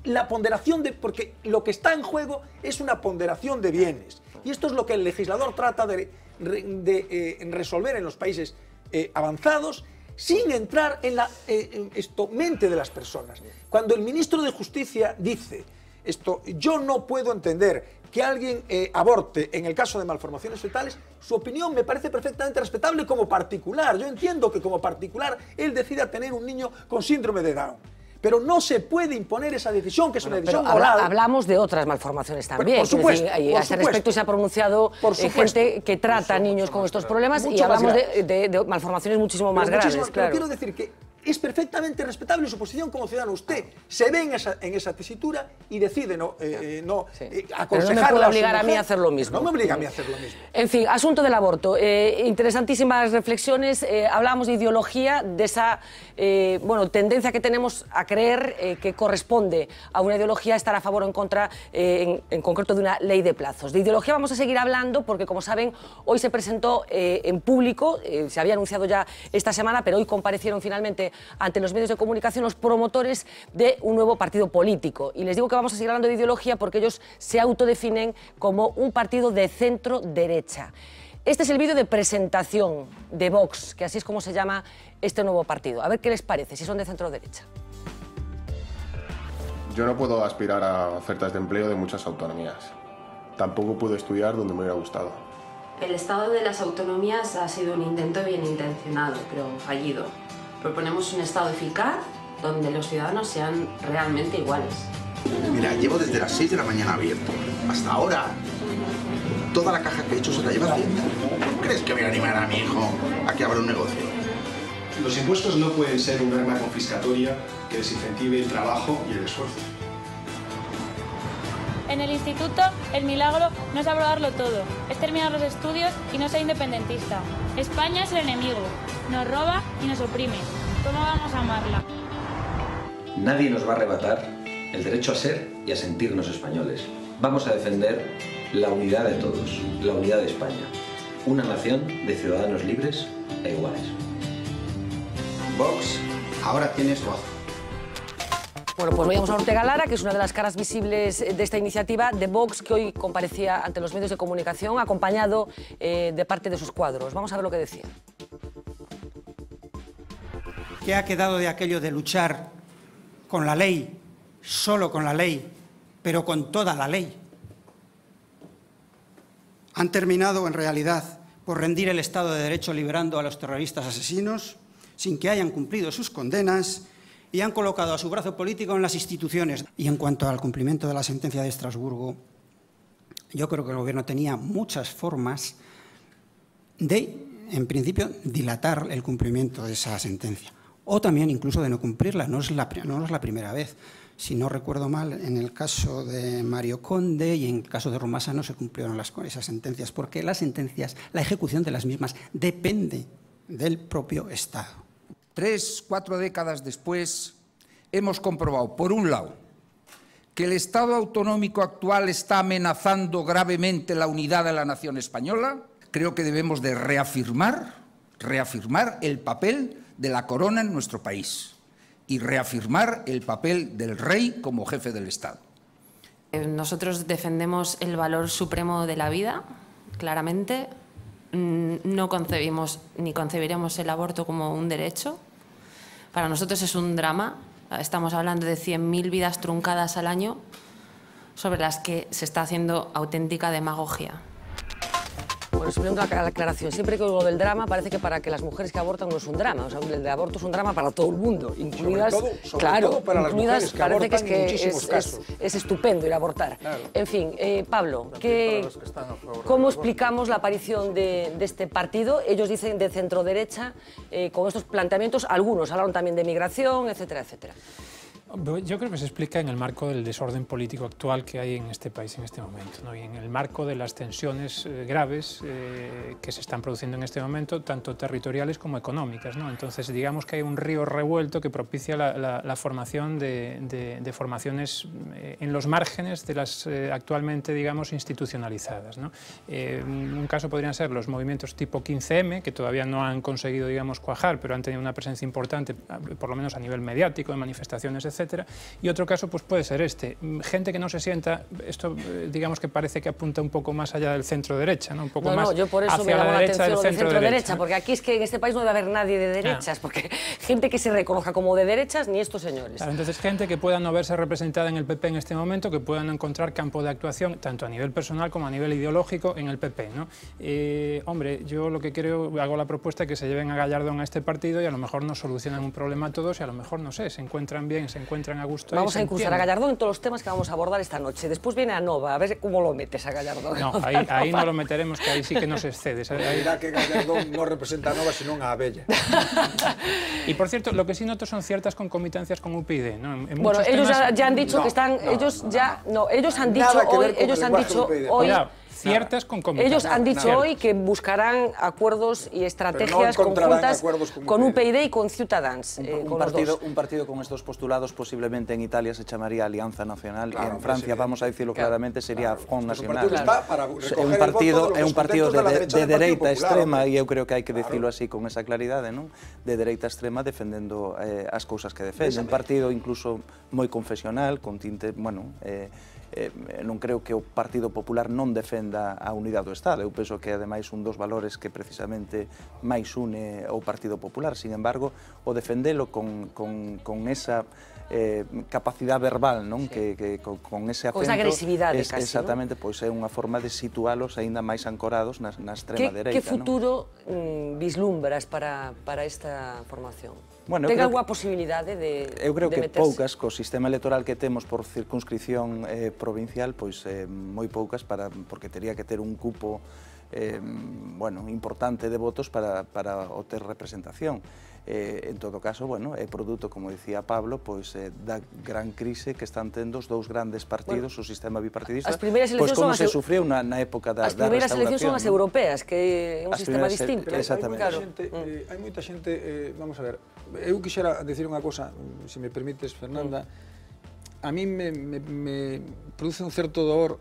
La ponderación de. Porque lo que está en juego es una ponderación de bienes. Y esto es lo que el legislador trata de, eh, resolver en los países eh, avanzados sin entrar en la eh, en esto, mente de las personas. Cuando el ministro de Justicia dice esto, yo no puedo entender que alguien eh, aborte en el caso de malformaciones fetales, su opinión me parece perfectamente respetable como particular. Yo entiendo que como particular él decida tener un niño con síndrome de Down. Pero no se puede imponer esa decisión, que es una decisión Pero moral. habla- hablamos de otras malformaciones también. por supuesto, decir, y por a ese supuesto. respecto se ha pronunciado Por eh, supuesto. gente que trata a niños con estos problemas y Mucho hablamos de, de- de malformaciones muchísimo Pero más muchísimo- graves, pero claro. quiero decir que es perfectamente respetable su posición como ciudadano. Usted se ve en esa, en esa tesitura y decide no, eh, eh, no eh, Pero no me puede obligar a mí a hacer lo mismo. No me obliga a mí a hacer lo mismo. En fin, asunto del aborto. Eh, interesantísimas reflexiones. Eh, hablábamos de ideología, de esa eh, bueno, tendencia que tenemos a creer eh, que corresponde a una ideología estar a favor o en contra, eh, en, en concreto, de una ley de plazos. De ideología vamos a seguir hablando porque, como saben, hoy se presentó eh, en público, eh, se había anunciado ya esta semana, pero hoy comparecieron finalmente ante los medios de comunicación los promotores de un nuevo partido político. Y les digo que vamos a seguir hablando de ideología porque ellos se autodefinen como un partido de centro-derecha. Este es el vídeo de presentación de Vox, que así es como se llama este nuevo partido. A ver qué les parece, si son de centro-derecha. Yo no puedo aspirar a ofertas de empleo de muchas autonomías. Tampoco puedo estudiar donde me hubiera gustado. El Estado de las Autonomías ha sido un intento bien intencionado, pero fallido. Proponemos un Estado eficaz donde los ciudadanos sean realmente iguales. Mira, llevo desde las 6 de la mañana abierto. Hasta ahora, toda la caja que he hecho se la lleva Hacienda. ¿Tú crees que voy a animar a mi hijo a que abra un negocio? Los impuestos no pueden ser un arma confiscatoria que desincentive el trabajo y el esfuerzo. En el instituto, el milagro no es aprobarlo todo, es terminar los estudios y no ser independentista. España es el enemigo, nos roba y nos oprime. ¿Cómo vamos a amarla? Nadie nos va a arrebatar el derecho a ser y a sentirnos españoles. Vamos a defender la unidad de todos, la unidad de España. Una nación de ciudadanos libres e iguales. Vox ahora tienes voz. Bueno, pues veíamos a Ortega Lara, que es una de las caras visibles de esta iniciativa de Vox, que hoy comparecía ante los medios de comunicación, acompañado eh, de parte de sus cuadros. Vamos a ver lo que decía. ¿Qué ha quedado de aquello de luchar con la ley, solo con la ley, pero con toda la ley? Han terminado, en realidad, por rendir el Estado de Derecho liberando a los terroristas asesinos sin que hayan cumplido sus condenas y han colocado a su brazo político en las instituciones. Y en cuanto al cumplimiento de la sentencia de Estrasburgo, yo creo que el Gobierno tenía muchas formas de, en principio, dilatar el cumplimiento de esa sentencia. O también incluso de no cumplirla. No es la, no es la primera vez. Si no recuerdo mal, en el caso de Mario Conde y en el caso de Rumasa no se cumplieron esas sentencias, porque las sentencias, la ejecución de las mismas, depende del propio Estado. Tres, cuatro décadas después, hemos comprobado, por un lado, que el Estado autonómico actual está amenazando gravemente la unidad de la nación española. Creo que debemos de reafirmar, reafirmar el papel de la corona en nuestro país y reafirmar el papel del rey como jefe del Estado. Eh, Nosotros defendemos el valor supremo de la vida, claramente. Mm, No concebimos ni concebiremos el aborto como un derecho. Para nosotros es un drama. Estamos hablando de 100.000 vidas truncadas al año sobre las que se está haciendo auténtica demagogia. Bueno, simplemente una aclaración. Siempre que oigo del drama, parece que para que las mujeres que abortan no es un drama. O sea, el de aborto es un drama para todo el mundo, incluidas. todo- sobre claro, todo para las incluidas, mujeres que parece que es que es, casos. es- es estupendo ir a abortar. Claro. En fin, eh, Pablo, ¿qué, ¿cómo explicamos la aparición de, de este partido? Ellos dicen de centro derecha, eh, con estos planteamientos, algunos hablaron también de migración, etcétera, etcétera. Yo creo que se explica en el marco del desorden político actual que hay en este país en este momento, y en el marco de las tensiones eh, graves eh, que se están produciendo en este momento, tanto territoriales como económicas. Entonces, digamos que hay un río revuelto que propicia la, formación de, de- de formaciones eh, en los márgenes de las actualmente, digamos, institucionalizadas. un caso podrían ser los movimientos tipo 15M, que todavía no han conseguido, digamos, cuajar, pero han tenido una presencia importante, por lo menos a nivel mediático, en manifestaciones, etcétera. Y otro caso, pues puede ser este. Mm, Gente que no se sienta, esto, eh, digamos que parece que apunta un poco más allá del centro derecha, ¿no? Un poco No, más no, yo por eso hacia me la derecha atención del centro, centro derecha, derecha. porque aquí es que en este país no debe haber nadie de derechas, porque gente que se reconozca como de derechas, ni estos señores. Claro, entonces, gente que pueda no verse representada en el PP en este momento, que puedan encontrar campo de actuación, tanto a nivel personal como a nivel ideológico, en el PP. ¿no? Eh, hombre, yo lo que creo, hago la propuesta que se lleven a Gallardón a este partido y a lo mejor nos solucionan un problema a todos y a lo mejor, no sé, se encuentran bien, se encuentran encuentran a gusto. Vamos ahí, a se incluir a. Gallardón en todos los temas que vamos a abordar esta noche. Después viene a Nova, a ver cómo lo metes a Gallardón. No, aí non lo meteremos, que aí sí que nos excedes. Dirá que Gallardón non representa a Nova, senón a Abella. Y por cierto, lo que sí noto son ciertas concomitantes con UPyD. ¿no? En Bueno, ellos ya, temas- ya han dicho No, que están, no, ellos no, ya, no, ellos han dicho hoy, ellos el han dicho UPyD. hoy, Cuidado, ciertas concomitantes. Ellos han dicho nada. hoy que buscarán acuerdos y estrategias no conjuntas acuerdos con, con, UPyD y con Ciutadans. Un, eh, un, con partido, un, partido, con estos postulados posiblemente en Italia se llamaría Alianza Nacional claro, y en Francia, sí, vamos a decirlo claro, claramente, sería Front Nacional. Un partido, es un partido de, de, de derecha extrema y eu creo que hai que decirlo así con esa claridade, non? De dereita extrema defendendo eh, as cousas que defende. Un partido incluso moi confesional, con tinte, bueno, eh, eh, non creo que o Partido Popular non defenda a unidade do Estado. Eu penso que, ademais, un dos valores que precisamente máis une ao Partido Popular. Sin embargo, o defendelo con, con, con esa eh, capacidade verbal, non? Sí. Que, que con, con ese acento... Con esa agresividade, es, casi, Exactamente, pois é unha forma de situalos aínda máis ancorados na, na extrema que, dereita. Que futuro non? vislumbras para, para esta formación? Bueno, ten alguna posibilidade de Eu creo de que meterse. poucas, co sistema electoral que temos por circunscripción eh, provincial, pois eh, moi poucas, para, porque tería que ter un cupo eh, bueno, importante de votos para, para obter representación. Eh, en todo caso, bueno, é produto, como dicía Pablo, pois eh, da gran crise que están tendo os dous grandes partidos, bueno, o sistema bipartidista, as primeiras pois como se sufriu na, na época da, as da restauración. As primeiras eleccións son as europeas, que é un as sistema distinto. Exactamente. Claro. Eh, hai moita xente, eh, vamos a ver, eu quixera decir unha cosa, se me permites, Fernanda. A mí me, me, me produce un certo dor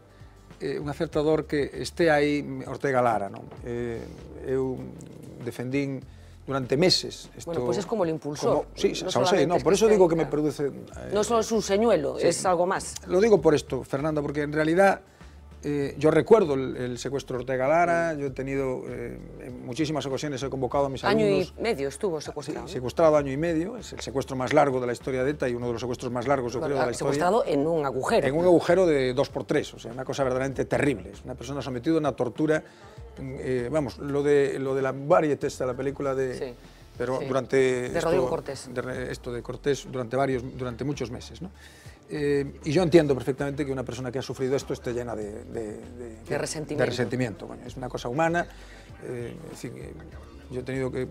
eh, unha certa dor que este aí Ortega Lara, non? Eh, eu defendín durante meses. isto... bueno, pues es como el impulsor. Como, sí, no xa o sei, no, por eso digo que me produce... Eh, no solo es un señuelo, sí. es algo más. Lo digo por esto, Fernanda, porque en realidad eh, yo recuerdo el, el secuestro de Ortega Lara, yo he tenido eh, en muchísimas ocasiones he convocado a mis Año y alumnos medio estuvo secuestrado. secuestrado año y medio, es el secuestro más largo de la historia de ETA y uno de los secuestros más largos, yo creo, de la historia. secuestrado en un agujero. En un agujero de dos por tres, o sea, una cosa verdaderamente terrible. Es una persona sometida a una tortura, eh, vamos, lo de, lo de la Variety, esta, la película de... Sí. Pero Sí. durante... De Rodrigo Cortés. de- esto de Cortés durante, varios, durante muchos meses, ¿no? Eh, y yo entiendo perfectamente que una persona que ha sufrido esto esté llena de, de, de- De resentimiento. resentimiento. Es una cosa humana. eh, es decir, eh, yo he tenido que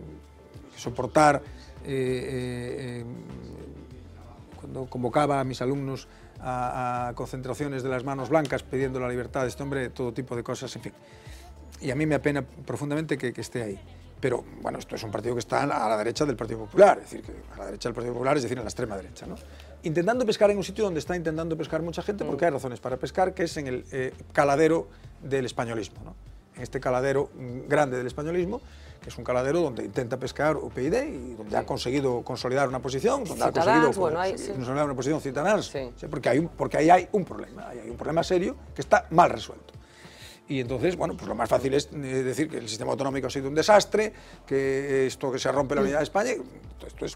soportar eh, cuando convocaba a mis alumnos a, a concentraciones de las manos blancas pidiendo la libertad de este hombre, todo tipo de cosas, en fin. Y a mí me apena profundamente que, que esté ahí. Pero bueno, esto es un partido que está a la derecha del Partido Popular, es decir, que a la derecha del Partido Popular, es decir, en la extrema derecha. ¿no? Intentando pescar en un sitio donde está intentando pescar mucha gente, porque hay razones para pescar, que es en el eh, caladero del españolismo. ¿no? En este caladero grande del españolismo, que es un caladero donde intenta pescar UPyD y donde ha conseguido consolidar una posición, donde ha Ciutadans, conseguido bueno, hay- sí. consolidar una posición ciudadana, porque, hay un, porque ahí hay un problema, ahí hay un problema serio que está mal resuelto. Y entonces, bueno, pues lo más fácil es eh, decir que el sistema autonómico ha sido un desastre, que esto que se rompe la unidad de España, esto es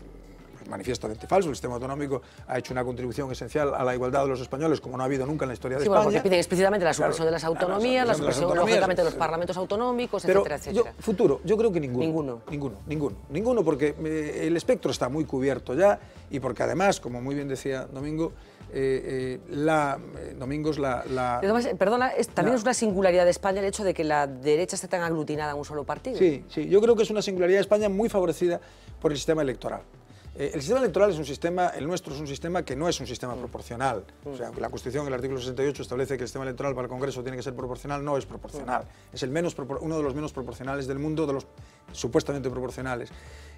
manifiestamente falso. El sistema autonómico ha hecho una contribución esencial a la igualdad de los españoles, como no ha habido nunca en la historia de Sí, bueno, España. porque piden explícitamente la Claro, supresión de las claro, autonomías, la supresión de las supresión, autonomías, lógicamente, de los eh, parlamentos autonómicos, Pero etcétera, etcétera. Yo, futuro, yo creo que ninguno. Ninguno. Ninguno, ninguno. Ninguno porque eh, el espectro está muy cubierto ya y porque además, como muy bien decía Domingo, eh, eh, la, eh, Domingos, la... la además, perdona, es- también la- es una singularidad de España el hecho de que la derecha esté tan aglutinada en un solo partido. Sí, sí, yo creo que es una singularidad de España muy favorecida por el sistema electoral. Eh, el sistema electoral es un sistema, el nuestro es un sistema que no es un sistema proporcional. O sea, la Constitución, el artículo 68, establece que el sistema electoral para el Congreso tiene que ser proporcional, no es proporcional. Es el menos, uno de los menos proporcionales del mundo, de los supuestamente proporcionales.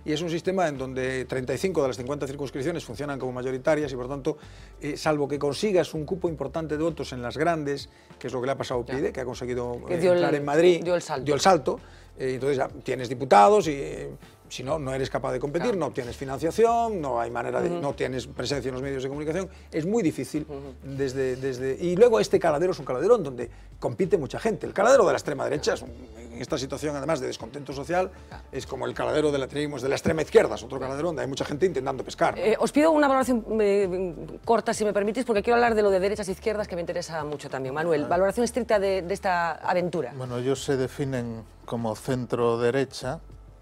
Y es un sistema en donde 35 de las 50 circunscripciones funcionan como mayoritarias y, por tanto, eh, salvo que consigas un cupo importante de votos en las grandes, que es lo que le ha pasado a PIDE, que ha conseguido eh, el- entrar en Madrid, dio el salto. dio el salto, eh, entonces ya tienes diputados y si no, no eres capaz de competir, no obtienes financiación, no hay manera de, no tienes presencia en los medios de comunicación, es muy difícil desde, desde... Y luego este caladero es un caladero en donde compite mucha gente. El caladero de la extrema derecha, es un- en esta situación además de descontento social, es como el caladero de la, tenemos de la extrema izquierda, es otro caladero donde hay mucha gente intentando pescar. ¿no? Eh, os pido una valoración eh, corta, si me permitís, porque quiero hablar de lo de derechas e izquierdas, que me interesa mucho también. Manuel, valoración estricta de, de esta aventura. Bueno, ellos se definen como centro derecha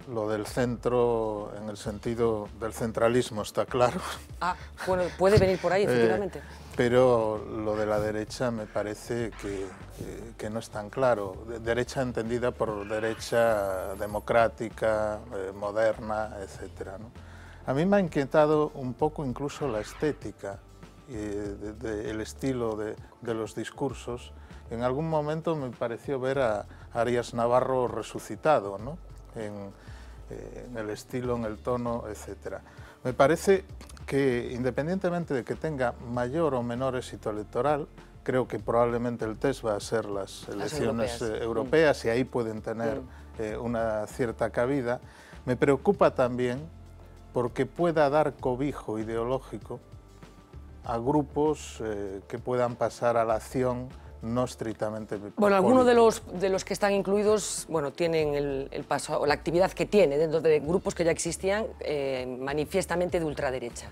Lo del centro, en el sentido del centralismo, está claro. Ah, bueno, puede venir por ahí, Eh, efectivamente. pero lo de la derecha me parece que, eh, que no es tan claro. De- derecha entendida por derecha democrática, eh, moderna, etc. A mí me ha inquietado un poco incluso la estética, eh, de- de- el estilo de, de los discursos. En algún momento me pareció ver a Arias Navarro resucitado, ¿no? en, eh, en el estilo, en el tono, etc. Me parece que independientemente de que tenga mayor o menor éxito electoral, creo que probablemente el test va a ser las elecciones europeas. eh, Mm. europeas y ahí pueden tener eh, una cierta cabida. Me preocupa también porque pueda dar cobijo ideológico a grupos eh, que puedan pasar a la acción no estrictamente Bueno, algunos de los, de los que están incluidos bueno, tienen el, el paso, o la actividad que tiene dentro de grupos que ya existían eh, manifiestamente de ultraderecha.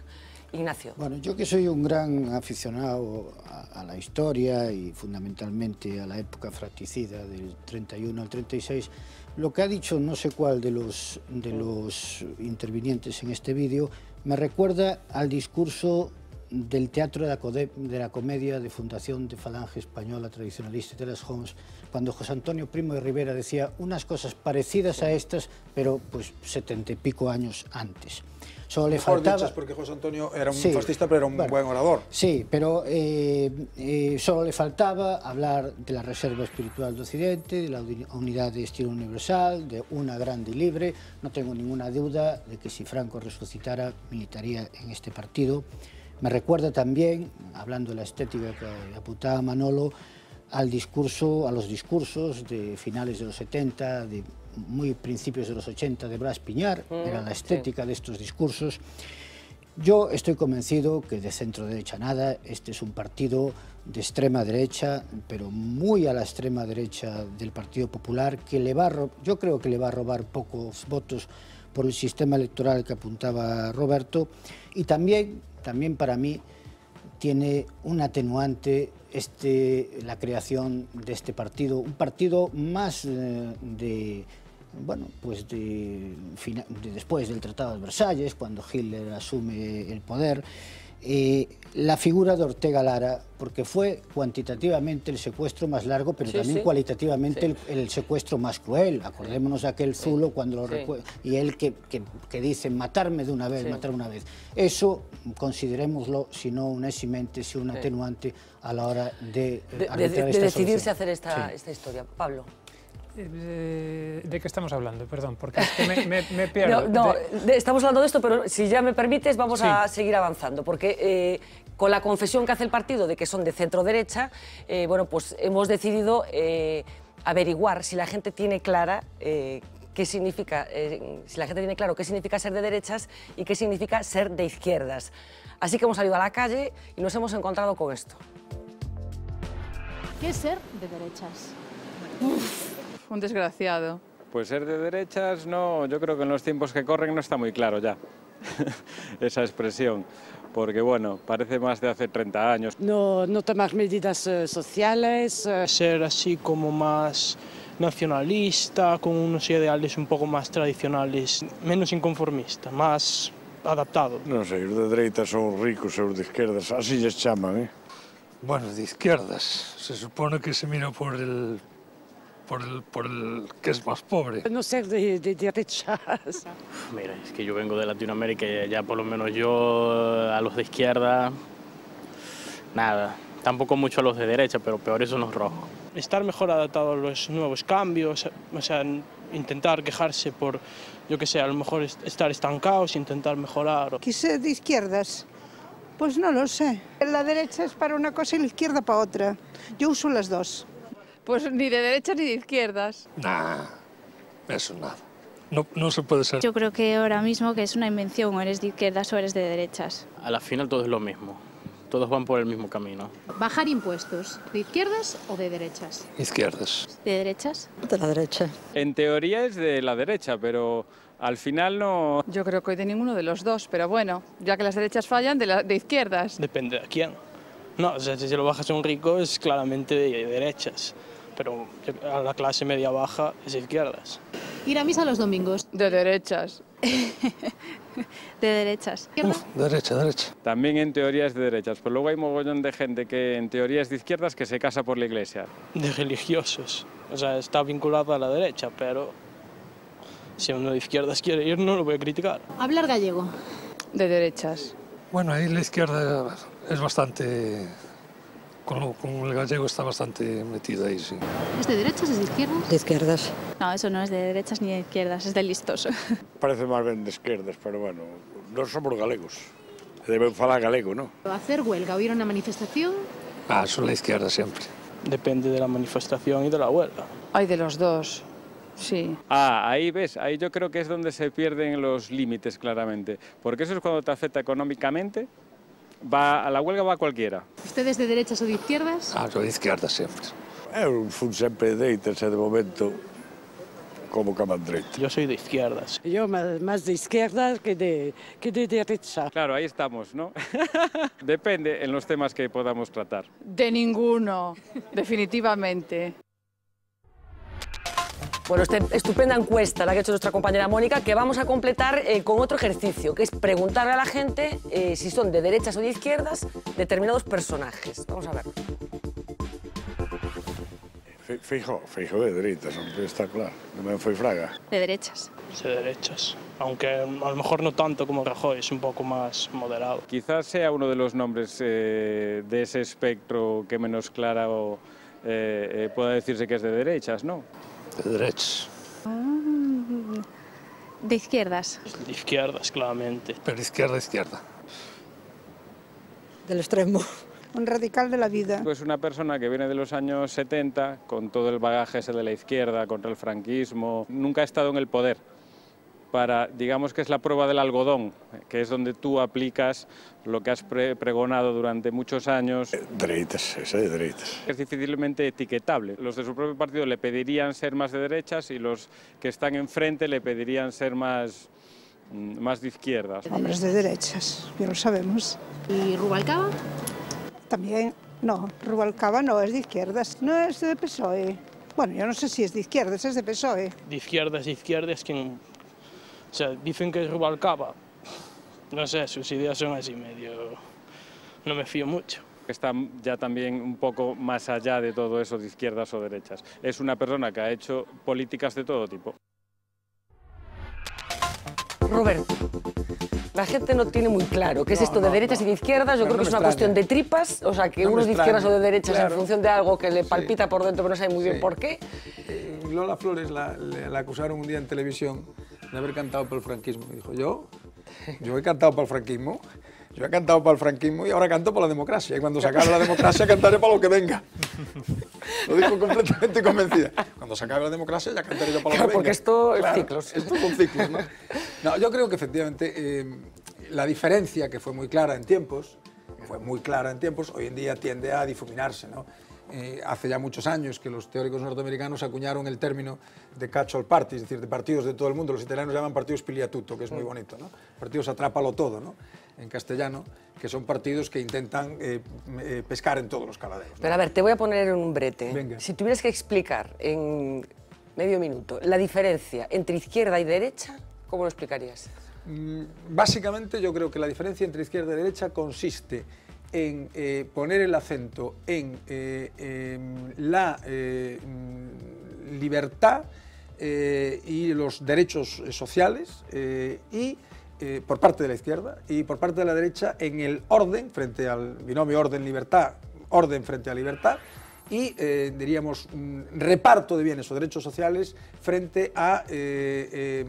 Ignacio. Bueno, yo que soy un gran aficionado a, a la historia y fundamentalmente a la época fratricida del 31 al 36, lo que ha dicho no sé cuál de los, de los intervinientes en este vídeo me recuerda al discurso del Teatro de la, de la Comedia de Fundación de Falange Española Tradicionalista de las Homes, cuando José Antonio Primo de Rivera decía unas cosas parecidas a estas, pero pues setenta y pico años antes. Solo le Mejor faltaba... dichas, porque José Antonio era un Sí, fascista, pero era un bueno, buen orador. Sí, pero eh, eh, solo le faltaba hablar de la reserva espiritual de Occidente, de la uni- unidad de estilo universal, de una grande y libre. No tengo ninguna duda de que si Franco resucitara, militaría en este partido. Me recuerda también, hablando de la estética que apuntaba Manolo, al discurso, a los discursos de finales de los 70, de muy principios de los 80 de Blas Piñar, Mm, era la sí. estética de estos discursos. Yo estoy convencido que de centro derecha nada, este es un partido de extrema derecha, pero muy a la extrema derecha del Partido Popular, que le va a yo creo que le va a robar pocos votos por el sistema electoral que apuntaba Roberto, y también, también para mí tiene un atenuante este, la creación de este partido, un partido más eh, de, bueno, pues de, después del Tratado de Versalles, cuando Hitler asume el poder, eh, la figura de Ortega Lara, porque fue cuantitativamente el secuestro más largo, pero Sí, también sí. cualitativamente Sí. el, el secuestro más cruel. Acordémonos de aquel Zulo cuando lo y él que, que, que dice matarme de una vez, Sí. matarme una vez. Eso considerémoslo, si no un eximente, si un atenuante a la hora de, De, de- de decidirse solución. hacer esta, esta historia. Pablo. Eh, ¿De qué estamos hablando? Perdón, porque es que me, me- me pierdo. No, no, De- de- estamos hablando de esto, pero si ya me permites, vamos Sí. a seguir avanzando, porque eh, con la confesión que hace el partido de que son de centro derecha, eh, bueno, pues hemos decidido eh, averiguar si la gente tiene clara eh, qué significa, eh, si la gente tiene claro qué significa ser de derechas y qué significa ser de izquierdas. Así que hemos salido a la calle y nos hemos encontrado con esto. ¿Qué es ser de derechas? Un desgraciado. Pues ser de derechas, no, yo creo que en los tiempos que corren no está muy claro ya esa expresión, porque bueno, parece más de hace 30 años. No, no tomar medidas eh, sociales. eh, Ser así como más nacionalista, con unos ideales un poco más tradicionales, menos inconformista, más adaptado. Non sei, os de dereita son os ricos os de izquierdas, así lles chaman, eh? Bueno, de izquierdas. Se supone que se mira por el, por el, por el que es más pobre. No ser de, de derechas. Mira, es que yo vengo de Latinoamérica y ya por lo menos yo a los de izquierda, nada. Tampoco mucho a los de derecha, pero peores son los rojos. Estar mejor adaptado a los nuevos cambios, o sea, intentar quejarse por, yo que sé, a lo mejor est- estar estancados, intentar mejorar. ¿Qué ser de izquierdas? Pues no lo sé. La derecha es para una cosa y la izquierda para otra. Yo uso las dos. Pues ni de derecha ni de izquierdas. Nah, eso nada. No, no se puede ser. Yo creo que ahora mismo que es una invención, o eres de izquierdas o eres de derechas. A la final todo es lo mismo. Todos van por el mismo camino. Bajar impuestos, ¿de izquierdas o de derechas? Izquierdas. ¿De derechas? De la derecha. En teoría es de la derecha, pero al final no... Yo creo que hoy de ninguno de los dos, pero bueno, ya que las derechas fallan, de, la- de izquierdas. Depende de quién. No, o sea, si se lo bajas a un rico es claramente de derechas, pero a la clase media baja es de izquierdas. Ir a misa los domingos. De derechas. De derechas. Derecha, derecha. También en teoría es de derechas, pero luego hay mogollón de gente que en teoría es de izquierdas que se casa por la iglesia. De religiosos. O sea, está vinculado a la derecha, pero si uno de izquierdas quiere ir, no lo voy a criticar. Hablar gallego. De derechas. Bueno, ahí la izquierda es bastante... Con, lo- con el gallego está bastante metida ahí, sí. ¿Es de derechas, es de izquierdas? De izquierdas. No, eso no es de derechas ni de izquierdas, es de listos. Parece máis ben de esquerdas, pero bueno, non somos galegos. Deben falar galego, non? Hacer huelga o ir a una manifestación. Ah, son la izquierda siempre. Depende de la manifestación y de la huelga. Hay de los dos. Sí. Ah, ahí ves, ahí yo creo que es donde se pierden los límites claramente, porque eso es cuando te afecta económicamente, va a la huelga va cualquiera. ¿Ustedes de derechas o de izquierdas? Ah, son de izquierda siempre. Eu fun sempre de deitas e de momento como dereita. Yo soy de izquierdas. Yo más, más de izquierda que de, que de derecha. Claro, ahí estamos, ¿no? Depende en los temas que podamos tratar. De ninguno, definitivamente. Bueno, esta estupenda encuesta la que ha hecho nuestra compañera Mónica, que vamos a completar eh, con otro ejercicio, que es preguntarle a la gente eh, si son de derechas o de izquierdas determinados personajes. Vamos a ver. Fi- Fijo, fijo de hombre, está claro. Non me foi fraga. De derechas. De derechas. Aunque a lo mejor no tanto como Rajoy, es un poco más moderado. Quizás sea uno de los nombres eh, de ese espectro que menos claro eh, eh, pueda decirse que es de derechas, ¿no? De derechas. De izquierdas. De izquierdas, claramente. Pero izquierda, izquierda. Del extremo. Un radical de la vida. Es una persona que viene de los años 70 con todo el bagaje ese de la izquierda contra el franquismo. Nunca ha estado en el poder. Para, digamos que es la prueba del algodón, que es donde tú aplicas lo que has pre- pregonado durante muchos años. Dereitas, esa de dereitas. Es difícilmente etiquetable. Los de su propio partido le pedirían ser más de derechas y los que están enfrente le pedirían ser más, mm, más de izquierdas. Hombres de derechas, ya lo sabemos. ¿Y Rubalcaba? También, no, Rubalcaba no es de izquierdas, no es de PSOE. Bueno, yo no sé si es de izquierdas, es de PSOE. De izquierdas, de izquierdas, quien... O sea, dicen que es Rubalcaba. No sé, sus ideas son así medio... No me fío mucho. Está ya también un poco más allá de todo eso de izquierdas o derechas. Es una persona que ha hecho políticas de todo tipo. Robert, la gente no tiene muy claro qué es No, esto de no, derechas y de izquierdas. Yo Pero creo no que es una extraña. cuestión de tripas, o sea, que No uno es de izquierdas o de derechas claro. en función de algo que le palpita por dentro, pero no sabe muy bien por qué. Eh, Lola Flores la acusaron un día en televisión de haber cantado por el franquismo. Y dijo, yo, yo he cantado para el franquismo, yo he cantado para el franquismo y ahora canto por la democracia. Y cuando se acabe la democracia cantaré para lo que venga. Lo dijo completamente convencida. Cuando se acabe la democracia ya cantaré yo para lo Claro, que porque venga. esto es Claro, ciclos. Esto son ciclos, ¿no? No, yo creo que efectivamente eh, la diferencia que fue muy clara en tiempos, fue muy clara en tiempos, hoy en día tiende a difuminarse, ¿no? Eh, hace ya muchos años que los teóricos norteamericanos acuñaron el término de catch-all party, es decir, de partidos de todo el mundo. Los italianos llaman partidos piliatuto, que es muy bonito, ¿no? Partidos atrápalo todo, ¿no? En castellano, que son partidos que intentan eh, eh, pescar en todos los caladeros. Pero a ver, te voy a poner en un brete. Venga. Si tuvieras que explicar en medio minuto la diferencia entre izquierda y derecha, ¿cómo lo explicarías? Mm, Básicamente yo creo que la diferencia entre izquierda y derecha consiste en eh, poner el acento en eh, em, la eh, mm, libertad y los derechos sociales y por parte de la izquierda y por parte de la derecha en el orden frente al binomio orden-libertad, orden frente a libertad y, diríamos, mm, reparto de bienes o derechos sociales frente a em,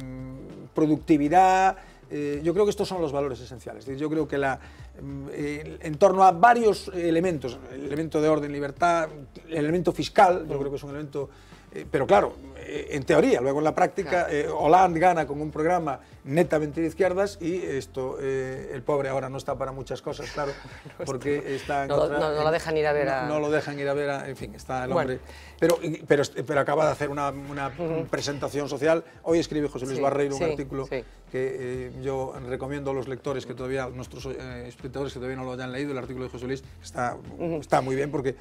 productividad. Eh, yo creo que estos son los valores esenciales. Yo creo que la, mm, eh, en torno a varios elementos, el elemento de orden, libertad, el elemento fiscal, yo creo que es un elemento... eh, pero claro, eh, en teoría, luego en la práctica, eh, Hollande gana con un programa netamente de izquierdas y esto, eh, el pobre ahora no está para muchas cosas, claro, porque está en No, otra- no- no lo dejan ir a ver a- no lo dejan ir a ver, a- en fin, está el Bueno. hombre. Pero, pero, pero acaba de hacer una, una presentación social. Hoy escribe José Luis Sí, Barreiro un sí, artículo sí. que yo recomiendo a los lectores que todavía, nuestros espectadores que todavía no lo hayan leído, el artículo de José Luis está, está muy bien porque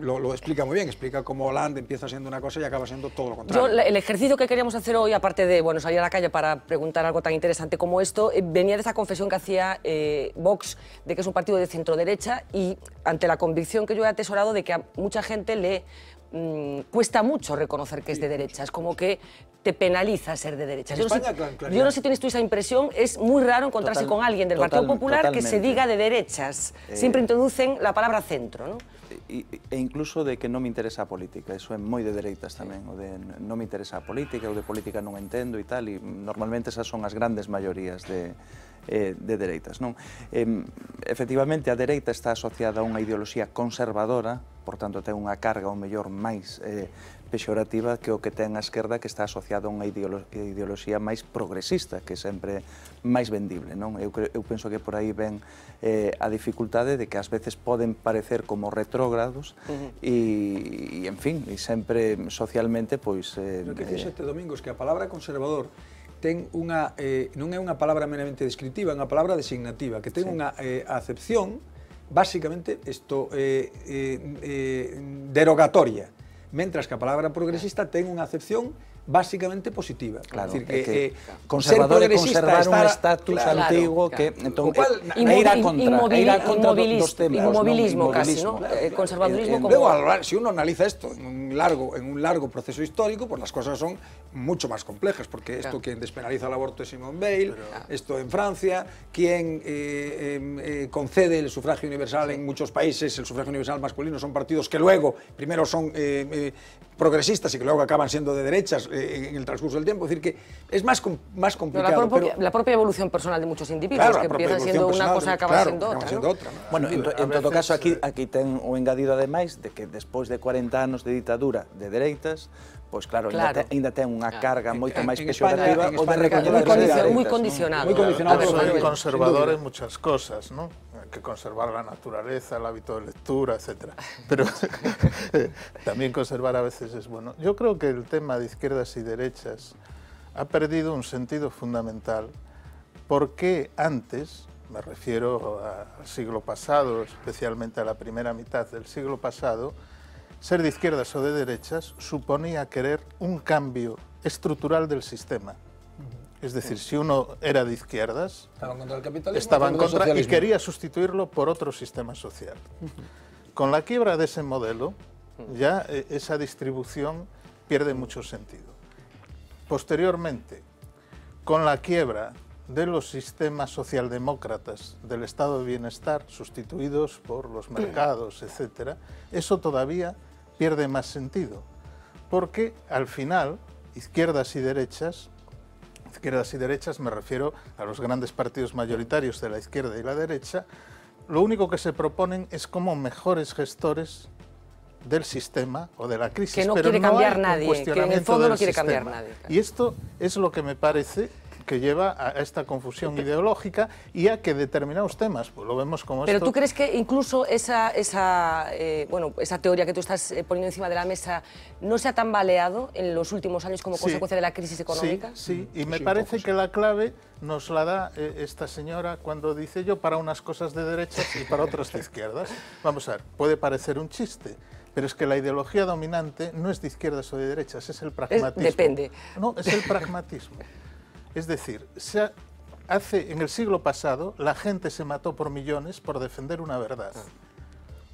lo, lo explica muy bien, explica cómo Hollande empieza siendo una cosa y acaba siendo todo lo contrario. El ejercicio que queríamos hacer hoy, aparte de bueno, salir a la calle para preguntar algo tan interesante como esto, eh, venía de esa confesión que hacía eh, Vox de que es un partido de centro-derecha y ante la convicción que yo he atesorado de que a mucha gente le mm, cuesta mucho reconocer que es de derecha. Es como que te penaliza ser de derecha. Yo no, sé, claro, claro. yo no sé si tienes tú esa impresión, es muy raro encontrarse Total- con alguien del total- Partido Popular que se diga de derechas. Eh, Siempre introducen la palabra centro, ¿no? e incluso de que non me interesa a política, iso é moi de dereitas tamén, o de non me interesa a política, o de política non entendo e tal, e normalmente esas son as grandes maiorías de, eh, de dereitas. Non? Eh, efectivamente, a dereita está asociada a unha ideoloxía conservadora, por tanto, ten unha carga, ou mellor, máis eh, pexorativa que o que ten a esquerda que está asociada a unha ideolo ideoloxía máis progresista, que é sempre máis vendible. Non? Eu, eu penso que por aí ven eh, a dificultade de que ás veces poden parecer como retrógrados uh -huh. e, e, en fin, e sempre socialmente... Pois, eh, no que fixete, eh, Domingos, que a palabra conservador ten unha, eh, non é unha palabra meramente descriptiva, é unha palabra designativa, que ten sí. unha eh, acepción basicamente isto eh, eh, eh, derogatoria. Mentras que a palabra progresista ten unha acepción básicamente positiva. Claro, Decir, é que eh, conservador ser é conservar un estatus claro, claro. que cual, é, é ir contra, ir a contra dos temas, inmobilismo non? casi, ¿no? Eh, conservadurismo En- en- como- luego, si uno analiza esto en un largo, en un largo proceso histórico, pues las cosas son mucho más complejas, porque esto quien despenaliza el aborto es Simone Veil, esto en Francia, quien eh, eh, eh, concede el sufragio universal en muchos países, el sufragio universal masculino, son partidos que luego, primero son eh, eh, progresistas y que luego acaban siendo de derechas eh, en el transcurso del tiempo. Es decir, que es más, com- más Pero complicado. la, propia, pero- la propia evolución personal de muchos individuos, Claro, la que propia empieza siendo una cosa y acaba claro, siendo otra. siendo ¿no? otra, ¿no? Bueno, en, to, A en todo caso, aquí, eh, aquí ten o engadido ademais de que despois de 40 anos de ditadura de dereitas, pois claro, Claro. Ainda, ten, ainda ten unha carga moito en- máis pexorativa en o de recoñecer non? condicionado. Muy condicionado. Yo Sin soy duda, conservador sin en muchas cosas, ¿no? Que conservar la naturaleza, el hábito de lectura, etcétera. Pero también conservar a veces es bueno. Yo creo que el tema de izquierdas y derechas ha perdido un sentido fundamental porque antes, me refiero al siglo pasado, especialmente a la primera mitad del siglo pasado, ser de izquierdas o de derechas suponía querer un cambio estructural del sistema. Es decir, si uno era de izquierdas, contra capitalismo. estaba en contra contra y quería sustituirlo por otro sistema social. Con la quiebra de ese modelo, ya eh, esa distribución pierde mucho sentido. Posteriormente, con la quiebra de los sistemas socialdemócratas del estado de bienestar sustituidos por los mercados, etcétera, eso todavía pierde más sentido, porque al final izquierdas y derechas izquierdas y derechas, me refiero a los grandes partidos mayoritarios de la izquierda y la derecha, lo único que se proponen es como mejores gestores del sistema o de la crisis. Que no pero quiere cambiar hay un nadie, que en el fondo no quiere cambiar sistema. nadie, Y esto es lo que me parece que lleva a esta confusión ideológica y a que determinados temas, pues lo vemos como Pero esto... tú crees que incluso esa, esa, eh, bueno, esa teoría que tú estás eh, poniendo encima de la mesa no se ha tambaleado en los últimos años como Sí. consecuencia de la crisis económica? Sí, sí, y me parece poco, que la clave nos la da eh, esta señora cuando dice yo para unas cosas de derechas y para otras de izquierdas. Vamos a ver, puede parecer un chiste, pero es que la ideología dominante no es de izquierdas o de derechas, es el pragmatismo. depende. No, es el pragmatismo. Es decir, se hace, en el siglo pasado la gente se mató por millones por defender una verdad.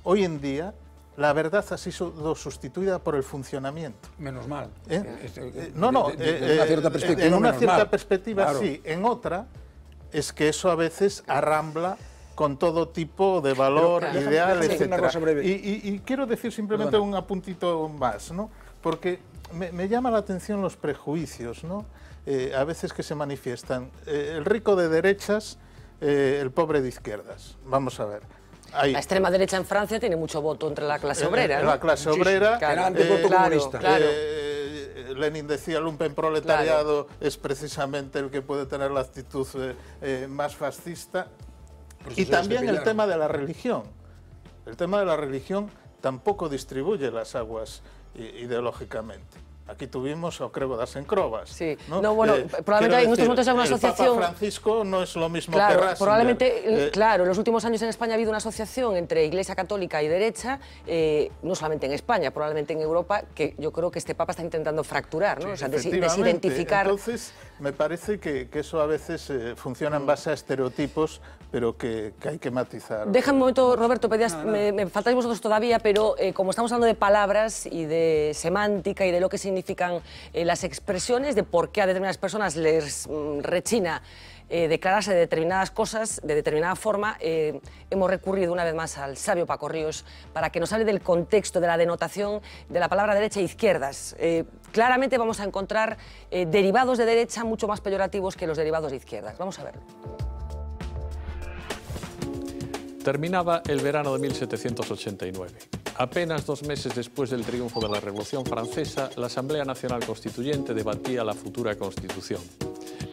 Hoy en día la verdad ha sido sustituida por el funcionamiento. Menos mal. ¿Eh? Este, Eh, no, no, de- de- eh, de una eh, cierta eh, perspectiva. En una cierta mal. perspectiva Claro. sí, en otra es que eso a veces arrambla con todo tipo de valor, Pero, ideal, etc. Y, y- y quiero decir simplemente Perdona. un apuntito más, ¿no? Porque me, me llama la atención los prejuicios, ¿no? Eh, a veces que se manifiestan. Eh, el rico de derechas, eh, el pobre de izquierdas. Vamos a ver. Hay- La extrema derecha en Francia tiene mucho voto entre la clase eh, obrera, eh, ¿no? La clase obrera. Claro. Claro, claro. Eh, Lenin decía, lumpen proletariado es precisamente el que puede tener la actitud eh, eh, más fascista. Y también el tema de la religión. El tema de la religión tampoco distribuye las aguas ideológicamente. Aquí tuvimos o Crego das Encrobas. Sí. ¿no? No, bueno, Eh, probablemente en estos momentos hay una el asociación- Papa Francisco no es lo mismo que Claro, Ratzinger. probablemente, Eh, claro, en los últimos años en España ha habido una asociación entre Iglesia Católica y derecha, eh, no solamente en España, probablemente en Europa, que yo creo que este Papa está intentando fracturar, ¿no? o sea, desidentificar. Entonces, me parece que, que eso a veces eh, funciona en base a estereotipos, pero que, que hay que matizar. Deja un momento, Roberto, pedías, Me, me faltáis vosotros todavía, pero eh, como estamos hablando de palabras y de semántica y de lo que significan eh, las expresiones, de por qué a determinadas personas les mm, rechina eh, declararse de determinadas cosas de determinada forma, eh, hemos recurrido una vez más al sabio Paco Ríos para que nos hable del contexto, de la denotación de la palabra derecha e izquierdas. Claramente vamos a encontrar derivados de derecha mucho más peyorativos que los derivados de izquierdas. Vamos a verlo. Terminaba el verano de 1789. Apenas dos meses después del triunfo de la Revolución Francesa, la Asamblea Nacional Constituyente debatía la futura Constitución.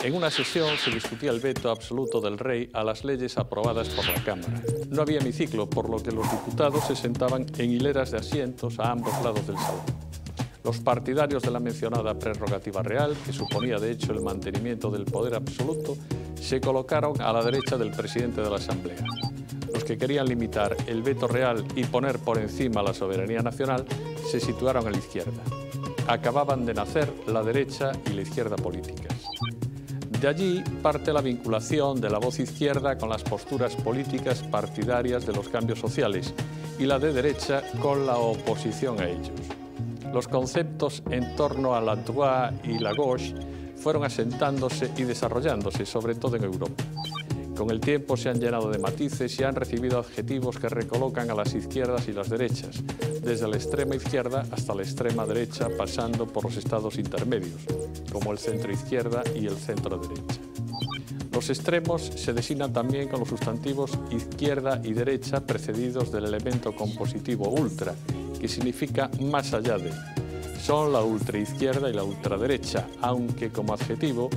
En una sesión se discutía el veto absoluto del rey a las leyes aprobadas por la Cámara. No había hemiciclo, por lo que los diputados se sentaban en hileras de asientos a ambos lados del salón. Los partidarios de la mencionada prerrogativa real, que suponía de hecho el mantenimiento del poder absoluto, se colocaron a la derecha del presidente de la Asamblea. Los que querían limitar el veto real y poner por encima la soberanía nacional se situaron a la izquierda. Acababan de nacer la derecha y la izquierda políticas. De allí parte la vinculación de la voz izquierda con las posturas políticas partidarias de los cambios sociales y la de derecha con la oposición a ellos. Los conceptos en torno a la droite y la gauche fueron asentándose y desarrollándose, sobre todo en Europa. Con el tiempo se han llenado de matices y han recibido adjetivos que recolocan a las izquierdas y las derechas, desde la extrema izquierda hasta la extrema derecha, pasando por los estados intermedios, como el centro izquierda y el centro derecha. Los extremos se designan también con los sustantivos izquierda y derecha precedidos del elemento compositivo ultra, que significa más allá de. Son la ultraizquierda y la ultraderecha, aunque como adjetivo,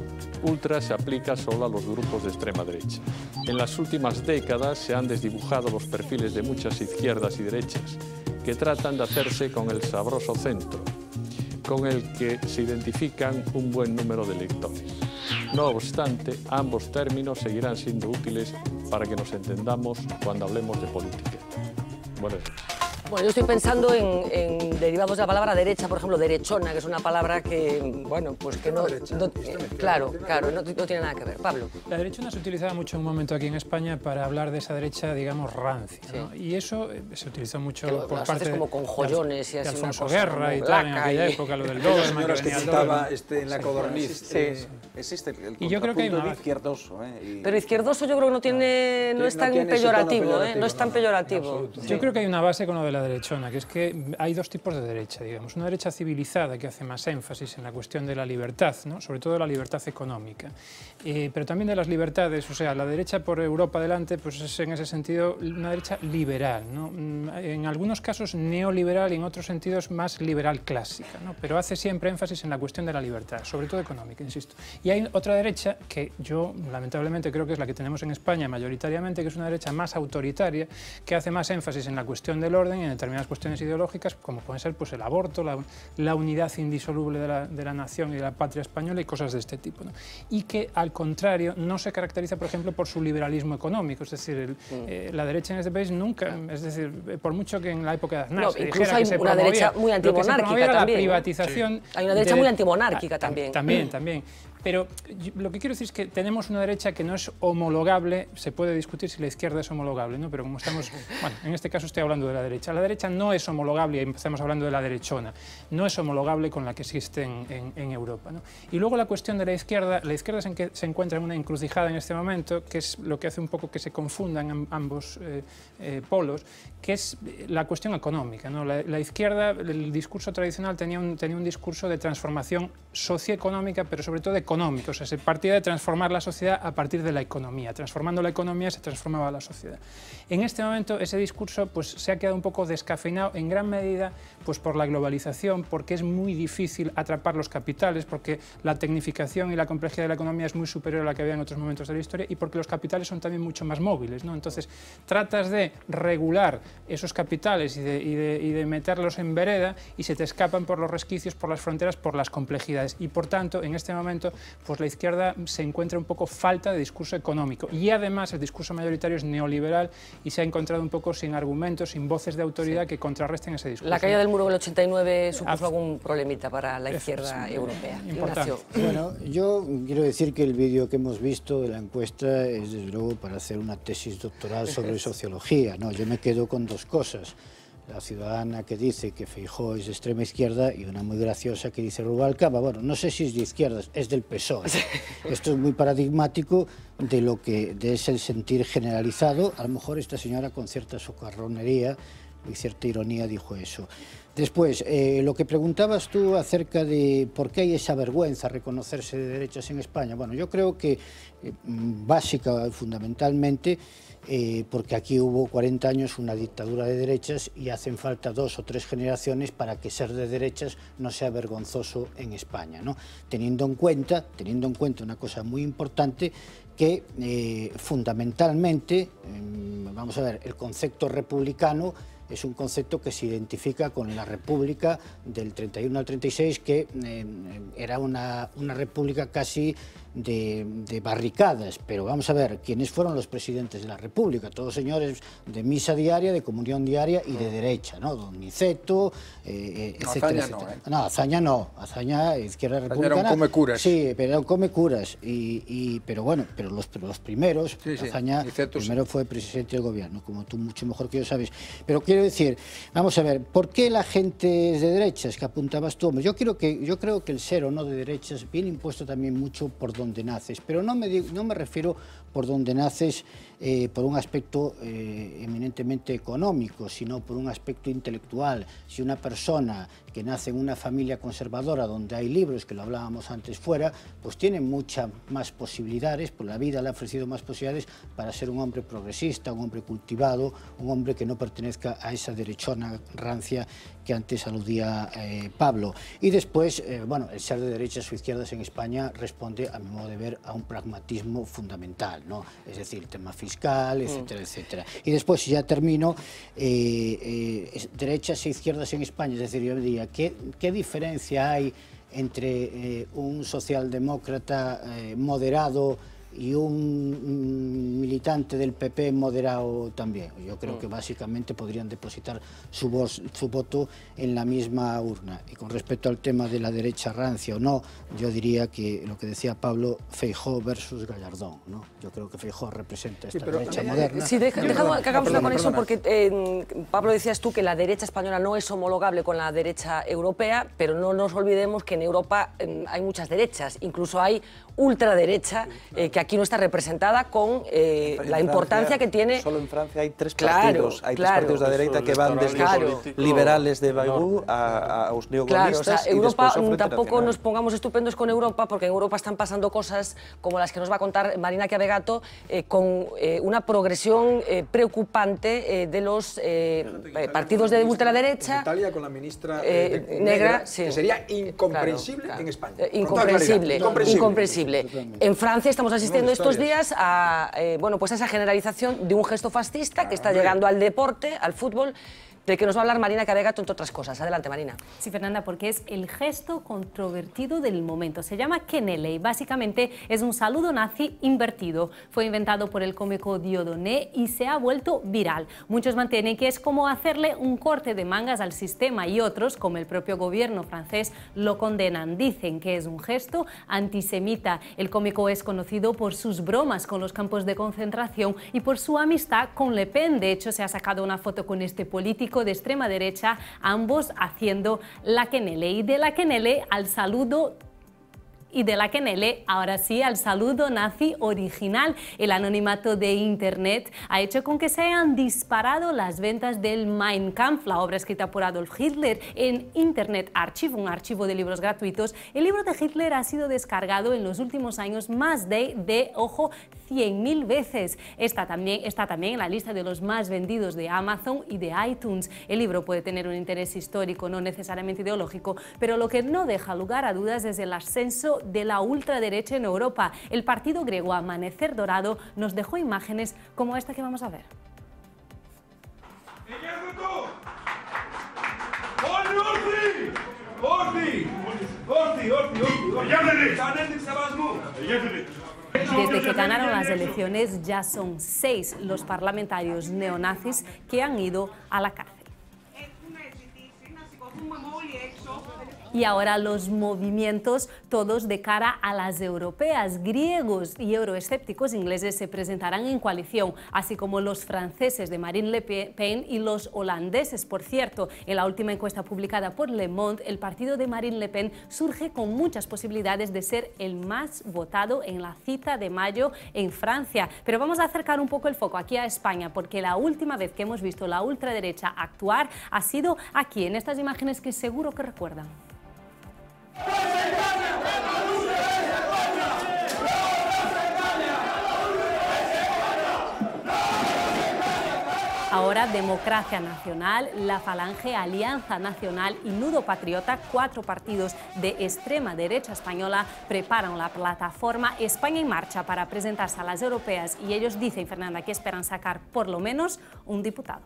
ultra se aplica solo a los grupos de extrema derecha. En las últimas décadas se han desdibujado los perfiles de muchas izquierdas y derechas, que tratan de hacerse con el sabroso centro, con el que se identifican un buen número de lectores. No obstante, ambos términos seguirán siendo útiles para que nos entendamos cuando hablemos de política. Buenas noches. Bueno, yo estoy pensando en, en derivados de la palabra derecha, por ejemplo, derechona, que es una palabra que, bueno, pues que no... no- claro, claro, no, no tiene nada que ver. Pablo. La derechona se utilizaba mucho en un momento aquí en España para hablar de esa derecha, digamos, rancia. ¿no? Y eso eh, se utilizó mucho Que lo- por parte como de- con de joyones y de así una Alfonso cosa Guerra y tal, en aquella y- época, lo del dólar. señoras que citaba este, en la codorniz. Sí, eh, existe el Y yo creo que hay una- de izquierdoso. ¿eh? Y- Pero izquierdoso yo creo que no tiene, no Sí, es no tan peyorativo, ¿eh? no es tan peyorativo. Yo creo que hay una base con lo de derechona, que es que hay dos tipos de derecha, digamos. Una derecha civilizada que hace más énfasis en la cuestión de la libertad, ¿no? sobre todo la libertad económica, Eh, pero también de las libertades. O sea, la derecha por Europa adelante, pues es en ese sentido una derecha liberal, ¿no? Mm, en algunos casos neoliberal y en otros sentidos más liberal clásica, ¿no? pero hace siempre énfasis en la cuestión de la libertad, sobre todo económica, insisto. Y hay otra derecha que yo lamentablemente creo que es la que tenemos en España mayoritariamente, que es una derecha más autoritaria, que hace más énfasis en la cuestión del orden y en determinadas cuestiones ideológicas, como pueden ser pues, el aborto, la, unidad indisoluble de la, de la nación y de la patria española y cosas de este tipo. ¿no? Y que, al contrario, no se caracteriza, por ejemplo, por su liberalismo económico. Es decir, el- eh, la derecha en este país nunca, es decir, eh, por mucho que en la época de Aznar No, se incluso dijera hay que se una derecha muy antimonárquica también. Hay una derecha de- muy antimonárquica Ah, tam- también. También, también. Pero lo que quiero decir es que tenemos una derecha que no es homologable, se puede discutir si la izquierda es homologable, ¿no? pero como estamos, bueno, en este caso estoy hablando de la derecha. La derecha no es homologable, y empezamos hablando de la derechona, no es homologable con la que existe en, en- en Europa. ¿no? Y luego la cuestión de la izquierda, la izquierda se, enque- se encuentra en una encrucijada en este momento, que es lo que hace un poco que se confundan am- ambos eh, eh, polos, que es la cuestión económica. ¿no? La, la izquierda, el discurso tradicional tenía un, tenía un discurso de transformación socioeconómica, pero sobre todo económica económico, o sea, se partía de transformar la sociedad a partir de la economía. Transformando la economía se transformaba la sociedad. En este momento ese discurso pues, se ha quedado un poco descafeinado en gran medida pues, por la globalización, porque es muy difícil atrapar los capitales, porque la tecnificación y la complejidad de la economía es muy superior a la que había en otros momentos de la historia y porque los capitales son también mucho más móviles. ¿no? Entonces, tratas de regular esos capitales y de, y de, y de meterlos en vereda y se te escapan por los resquicios, por las fronteras, por las complejidades. Y por tanto, en este momento, pues la izquierda se encuentra un poco falta de discurso económico. Y además el discurso mayoritario es neoliberal y se ha encontrado un poco sin argumentos, sin voces de autoridad que contrarresten ese discurso. La caída del muro del 89 supuso algún problemita para la izquierda europea. Ignacio. Bueno, yo quiero decir que el vídeo que hemos visto de la encuesta es desde luego para hacer una tesis doctoral sobre sociología. No, yo me quedo con dos cosas. La ciudadana que dice que Feijó es de extrema izquierda y una muy graciosa que dice Rubalcaba. Bueno, no sé si es de izquierdas, es del PSOE. Esto es muy paradigmático de lo que de es el sentir generalizado. A lo mejor esta señora con cierta socarronería y cierta ironía dijo eso. Después, eh, lo que preguntabas tú acerca de por qué hay esa vergüenza reconocerse de derechas en España. Bueno, yo creo que eh, básica, fundamentalmente, eh, porque aquí hubo 40 años una dictadura de derechas y hacen falta dos o tres generaciones para que ser de derechas no sea vergonzoso en España, ¿no? Teniendo en cuenta, teniendo en cuenta una cosa muy importante que eh, fundamentalmente, eh, vamos a ver, el concepto republicano es un concepto que se identifica con la República del 31 al 36, que eh, era una, una república casi de, de, barricadas, pero vamos a ver, ¿quiénes fueron los presidentes de la República? Todos señores de misa diaria, de comunión diaria y de derecha, ¿no? Don Niceto, eh, no, etcétera, Azaña etcétera. No, ¿eh? no, Azaña no, Azaña, izquierda Azaña republicana. era un come curas. Sí, pero era un come curas, y, y, pero bueno, pero los, pero los primeros, Sí, sí, Azaña Niceto, primero fue presidente del gobierno, como tú mucho mejor que yo sabes. Pero quiero decir, vamos a ver, ¿por qué la gente es de derechas que apuntabas tú? Yo, quiero que, yo creo que el ser o no de derechas viene impuesto también mucho por donde naces, pero no me, no me refiero por donde naces eh, por un aspecto eh, eminentemente económico, sino por un aspecto intelectual. Si una persona que nace en una familia conservadora donde hay libros, que lo hablábamos antes fuera, pues tiene muchas más posibilidades, pues la vida le ha ofrecido más posibilidades para ser un hombre progresista, un hombre cultivado, un hombre que no pertenezca a esa derechona rancia que antes aludía eh, Pablo. Y después, eh, bueno, el ser de derechas o izquierdas en España responde, a mi modo de ver, a un pragmatismo fundamental, ¿no? Es decir, el tema fiscal, etcétera, etcétera. Y después, si ya termino, eh, eh, derechas e izquierdas en España, es decir, yo diría, ¿qué, qué diferencia hay entre eh, un socialdemócrata moderado y un mm, militante del PP moderado también. Yo creo que básicamente podrían depositar su, voz, su voto en la misma urna. Y con respecto al tema de la derecha rancia o no, yo diría que lo que decía Pablo, Feijó versus Gallardón. ¿no? Yo creo que Feijó representa esta pero- derecha Eh, moderna. Sí, deja, deja que hagamos una perdona, conexión porque, eh, Pablo, decías tú que la derecha española no es homologable con la derecha europea, pero no nos olvidemos que en Europa eh, hay muchas derechas, incluso hay ultraderecha eh, que aquí no está representada con eh, la Francia, importancia que tiene... Solo en Francia hay tres Claro, partidos. Hay claro. tres partidos de la derecha que van desde Claro. los liberales de Bayrou a, a los Claro, o neogolistas sea, y Europa mm, tampoco Nacional. nos pongamos estupendos con Europa, porque en Europa están pasando cosas como las que nos va a contar Marina Chiavegato, eh, con eh, una progresión eh, preocupante eh, de los eh, eh, partidos de ultraderecha. En Italia con la ministra negra, sí. que sería incomprensible en España. Eh, claridad, Incomprensible, En Francia estamos asistiendo No, estos días a, eh, bueno, pues a esa generalización de un gesto fascista que está llegando al deporte, al fútbol, de que nos va a hablar Marina Cabegato, entre otras cosas. Adelante, Marina. Sí, Fernanda, porque es el gesto controvertido del momento. Se llama Kenele y básicamente es un saludo nazi invertido. Fue inventado por el cómico Dieudonné y se ha vuelto viral. Muchos mantienen que es como hacerle un corte de mangas al sistema y otros, como el propio gobierno francés, lo condenan. Dicen que es un gesto antisemita. El cómico es conocido por sus bromas con los campos de concentración y por su amistad con Le Pen. De hecho, se ha sacado una foto con este político de extrema derecha, ambos haciendo la quenele. Y de la quenele al saludo Y de la Kenele, ahora sí, al saludo nazi original. El anonimato de Internet ha hecho con que se hayan disparado las ventas del Mein Kampf, la obra escrita por Adolf Hitler, en Internet Archive, un archivo de libros gratuitos. El libro de Hitler ha sido descargado en los últimos años más de, de ojo, 100.000 veces. Está también, está también en la lista de los más vendidos de Amazon y de iTunes. El libro puede tener un interés histórico, no necesariamente ideológico, pero lo que no deja lugar a dudas es el ascenso de la ultraderecha en Europa. El partido griego Amanecer Dorado nos dejó imágenes como esta que vamos a ver. Desde que ganaron las elecciones ya son seis los parlamentarios neonazis que han ido a la cárcel. Y ahora los movimientos, todos de cara a las europeas, griegos y euroescépticos ingleses se presentarán en coalición, así como los franceses de Marine Le Pen y los holandeses. Por cierto, en la última encuesta publicada por Le Monde, el partido de Marine Le Pen surge con muchas posibilidades de ser el más votado en la cita de mayo en Francia. Pero vamos a acercar un poco el foco aquí a España, porque la última vez que hemos visto la ultraderecha actuar ha sido aquí, en estas imágenes que seguro que recuerdan. Ahora Democracia Nacional, la Falange, Alianza Nacional y Nudo Patriota, cuatro partidos de extrema derecha española, preparan la plataforma España en Marcha para presentarse a las europeas y ellos dicen, Fernanda, que esperan sacar por lo menos un diputado.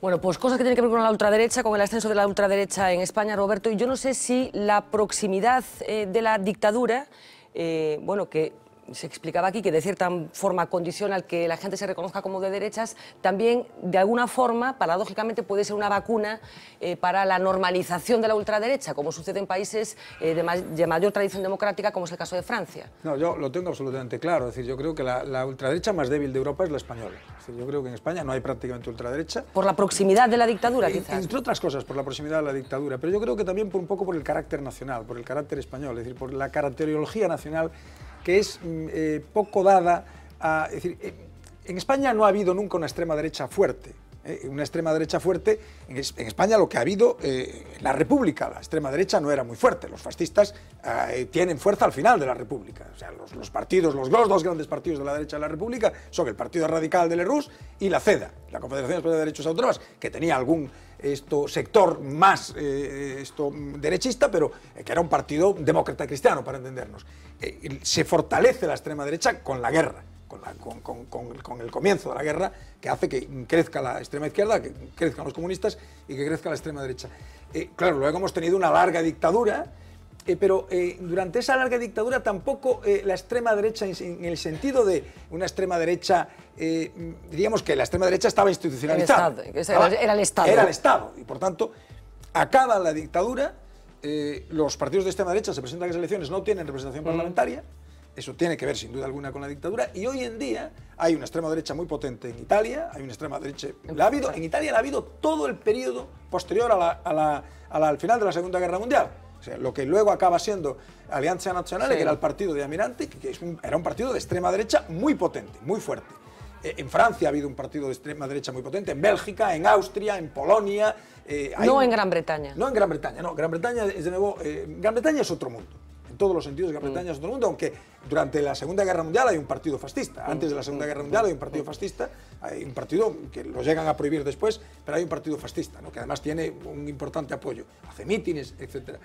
Bueno, pues cosas que tienen que ver con la ultraderecha, con el ascenso de la ultraderecha en España, Roberto, y yo no sé si la proximidad eh, de la dictadura, eh, bueno, que se explicaba aquí que de cierta forma condiciona al que la gente se reconozca como de derechas, también de alguna forma, paradójicamente, puede ser una vacuna eh, para la normalización de la ultraderecha, como sucede en países eh, de, ma de, mayor tradición democrática, como es el caso de Francia. No, yo lo tengo absolutamente claro. Es decir, yo creo que la, la ultraderecha más débil de Europa es la española. Es decir, yo creo que en España no hay prácticamente ultraderecha. Por la proximidad de la dictadura, en, quizás. Entre otras cosas, por la proximidad de la dictadura, pero yo creo que también por un poco por el carácter nacional, por el carácter español, es decir, por la caracterología nacional es eh, poco dada a... Es decir, eh, en España no ha habido nunca una extrema derecha fuerte. Eh, una extrema derecha fuerte, en, es, en, España lo que ha habido, en la República, la extrema derecha no era muy fuerte. Los fascistas tienen fuerza al final de la República. O sea, los, los partidos, los dos, grandes partidos de la derecha de la República son el Partido Radical de Lerroux y la CEDA, la Confederación Española de Derechos Autónomas, que tenía algún esto, sector más esto, derechista, pero que era un partido demócrata cristiano, para entendernos. se fortalece la extrema derecha con la guerra con, con, con, con, el comienzo de la guerra, que hace que crezca la extrema izquierda, que crezcan los comunistas y que crezca la extrema derecha. Eh, claro, luego hemos tenido una larga dictadura, eh, pero eh, durante esa larga dictadura tampoco eh, la extrema derecha, en, en, el sentido de una extrema derecha, diríamos que la extrema derecha estaba institucionalizada. El Estado, era, era el Estado. Era el Estado, y por tanto, acaba la dictadura, los partidos de extrema derecha se presentan a las elecciones, no tienen representación mm. parlamentaria, eso tiene que ver sin duda alguna con la dictadura y hoy en día hay una extrema derecha muy potente en Italia, hay una extrema derecha... La ha habido, en Italia la ha habido todo el periodo posterior a la, a la, a la, al final de la Segunda Guerra Mundial. O sea, lo que luego acaba siendo Alianza Nacional, sí. que era el partido de Almirante, que es un, era un partido de extrema derecha muy potente, muy fuerte. Eh, en Francia ha habido un partido de extrema derecha muy potente, en Bélgica, en Austria, en Polonia. Eh, no un, en Gran Bretaña. No en Gran Bretaña, no. Gran Bretaña es de nuevo. Eh, Gran Bretaña es otro mundo todos los sentidos Gran Bretaña mm. es otro mundo, aunque durante la Segunda Guerra Mundial hay un partido fascista. Mm. Antes de la Segunda Guerra Mundial hay un partido fascista, hay un partido que lo llegan a prohibir después, pero hay un partido fascista, ¿no? que además tiene un importante apoyo, hace mítines, etc.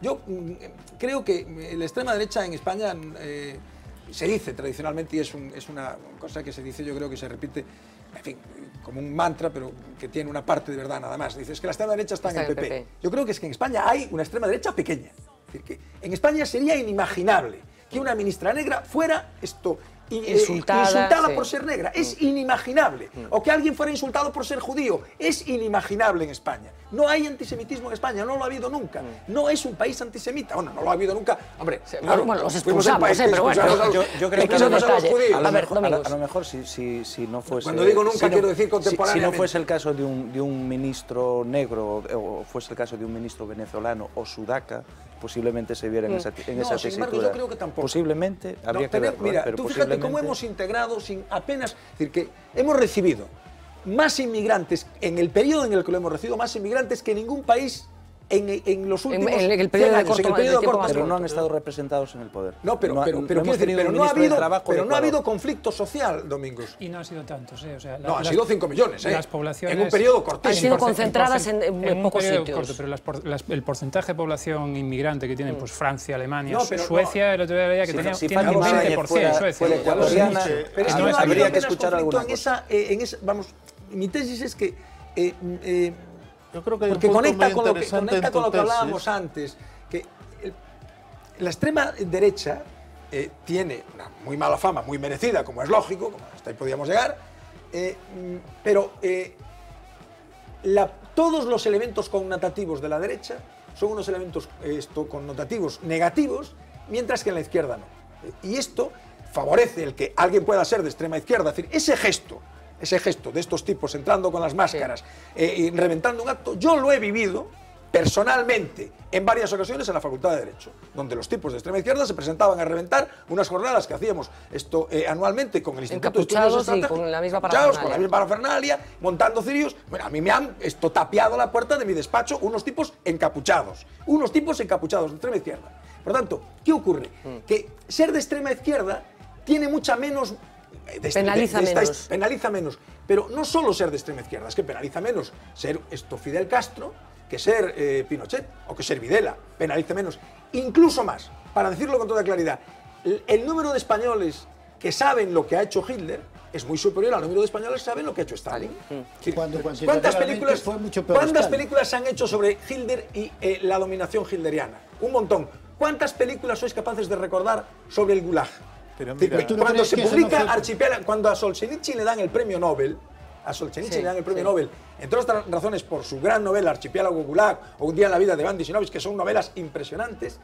Yo mm, creo que la extrema derecha en España eh, se dice tradicionalmente, y es, un, es una cosa que se dice, yo creo que se repite, en fin, como un mantra, pero que tiene una parte de verdad nada más. Dices que la extrema derecha está, está en el PP. PP. Yo creo que es que en España hay una extrema derecha pequeña. Es decir, que en España sería inimaginable que una ministra negra fuera esto insultada, insultada sí. por ser negra. Es inimaginable. Mm. O que alguien fuera insultado por ser judío. Es inimaginable en España. No hay antisemitismo en España, no lo ha habido nunca. Mm. No es un país antisemita. Bueno, no lo ha habido nunca. Hombre, claro, bueno, los expulsamos, eh, pero bueno. Yo, yo, yo creo que a lo, mejor, a, lo a, ver, mejor, a, lo, a lo mejor si, si, si, no fuese... Cuando digo nunca si no, quiero decir contemporáneamente. Si, si, no fuese el caso de un, de un ministro negro o fuese el caso de un ministro venezolano o sudaca, posiblemente se viera en Mm. esa, en No, esa sin embargo, tesitura. yo creo que tampoco. Posiblemente, habría No, que verlo. Mira, pero tú fíjate cómo hemos integrado sin apenas... Es decir, que hemos recibido más inmigrantes, en el periodo en el que lo hemos recibido, más inmigrantes que ningún país en, en los En- últimos en el 100 periodo años, corto- en el periodo corto. Pero no han estado representados en el poder. No, pero, No ha- pero, no pero, quiero decir, tenido pero no ha ministro de habido, Trabajo pero no ha habido conflicto social, Domingos. Y no ha sido tanto, sí. O sea, la- No, han las- sido 5 millones, ¿eh? Las poblaciones... En un periodo cortísimo. Han sido En concentradas en- en un pocos periodo sitios. corto, pero las las- el porcentaje de población inmigrante que tienen pues, Francia, Alemania, No, pero Suecia, el otro día leía que tenía, si tiene un Fátima Báñez 20% fuera- Suecia. fuera ecuatoriana, Pero es que no, no, habría que escuchar alguna en esa, eh, en esa, vamos, mi tesis es que eh, eh, Yo creo que hay un porque conecta con lo que, conecta con lo que hablábamos antes, que el- la extrema derecha eh, tiene una muy mala fama, muy merecida, como es lógico, como hasta ahí podíamos llegar, eh, mm, pero eh, la- todos los elementos connotativos de la derecha son unos elementos eh, esto, connotativos negativos, mientras que en la izquierda no. Eh, Y esto favorece el que alguien pueda ser de extrema izquierda, es decir, ese gesto, ese gesto de estos tipos entrando con las máscaras eh, y reventando un acto, yo lo he vivido personalmente en varias ocasiones en la Facultad de Derecho, donde los tipos de extrema izquierda se presentaban a reventar unas jornadas que hacíamos esto eh, anualmente con el Instituto de Estudios con la misma encapuchados, con la parafernalia. misma parafernalia, montando cirios. Bueno, a mí me han esto tapiado la puerta de mi despacho unos tipos encapuchados, unos tipos encapuchados de extrema izquierda. Por tanto, ¿qué ocurre? Mm. Que ser de extrema izquierda tiene mucha menos de- de- Penaliza de esta- menos. penaliza menos. Pero no solo ser de extrema izquierda, es que penaliza menos ser esto Fidel Castro que ser eh, Pinochet o que ser Videla. Penaliza menos. Incluso más, para decirlo con toda claridad, el, el número de españoles que saben lo que ha hecho Hitler es muy superior al número de españoles que saben lo que ha hecho Stalin. Sí. Cuando ¿Cuántas películas, fue mucho peor ¿cuántas Stalin. películas se han hecho sobre Hitler y eh, la dominación hitleriana? Un montón. ¿Cuántas películas sois capaces de recordar sobre el Gulag? Pero cuando se publica no fue- Archipiélago, cuando a Solzhenitsyn le dan el premio Nobel, a Solzhenitsyn Sí, le dan el premio sí. Nobel, entre otras razones por su gran novela Archipiélago Gulag o Un día en la vida de Iván Disinovich, que son novelas impresionantes,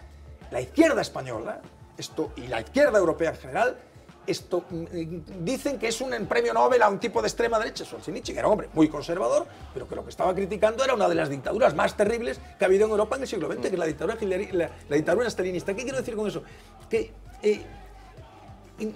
la izquierda española esto, y la izquierda europea en general esto, mm, dicen que es un premio Nobel a un tipo de extrema derecha. Solzhenitsyn que era un hombre muy conservador, pero que lo que estaba criticando era una de las dictaduras más terribles que ha habido en Europa en el siglo XX, que es la dictadura, la, la dictadura stalinista. ¿Qué quiero decir con eso? Que eh,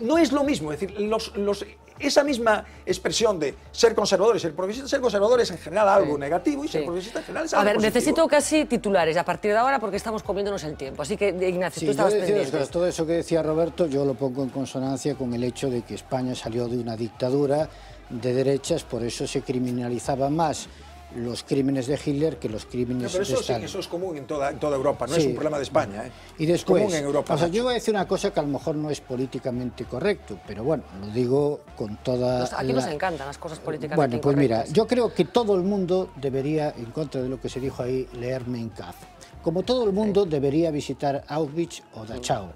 no es lo mismo, es decir, los- los- esa misma expresión de ser conservador y ser progresista, ser conservador es en general algo negativo y ser Sí. progresista en general es A algo ver, positivo. necesito casi titulares a partir de ahora porque estamos comiéndonos el tiempo. Así que, Ignacio, Sí, tú estabas pendiente. Todo eso que decía Roberto, yo lo pongo en consonancia con el hecho de que España salió de una dictadura de derechas, por eso se criminalizaba más los crímenes de Hitler que los No, crímenes pero de eso, sí, Stalin. eso es común en toda, en toda Europa, no Sí. es un problema de España. ¿eh? Y es después, común en Europa. o sea, yo voy a decir una cosa que a lo mejor no es políticamente correcto, pero bueno, lo digo con toda Nos- aquí la- nos encantan las cosas políticamente Bueno, pues mira, yo creo que todo el mundo debería, en contra de lo que se dijo ahí, leer Mein Kampf. Como todo el mundo debería visitar Auschwitz o Dachau.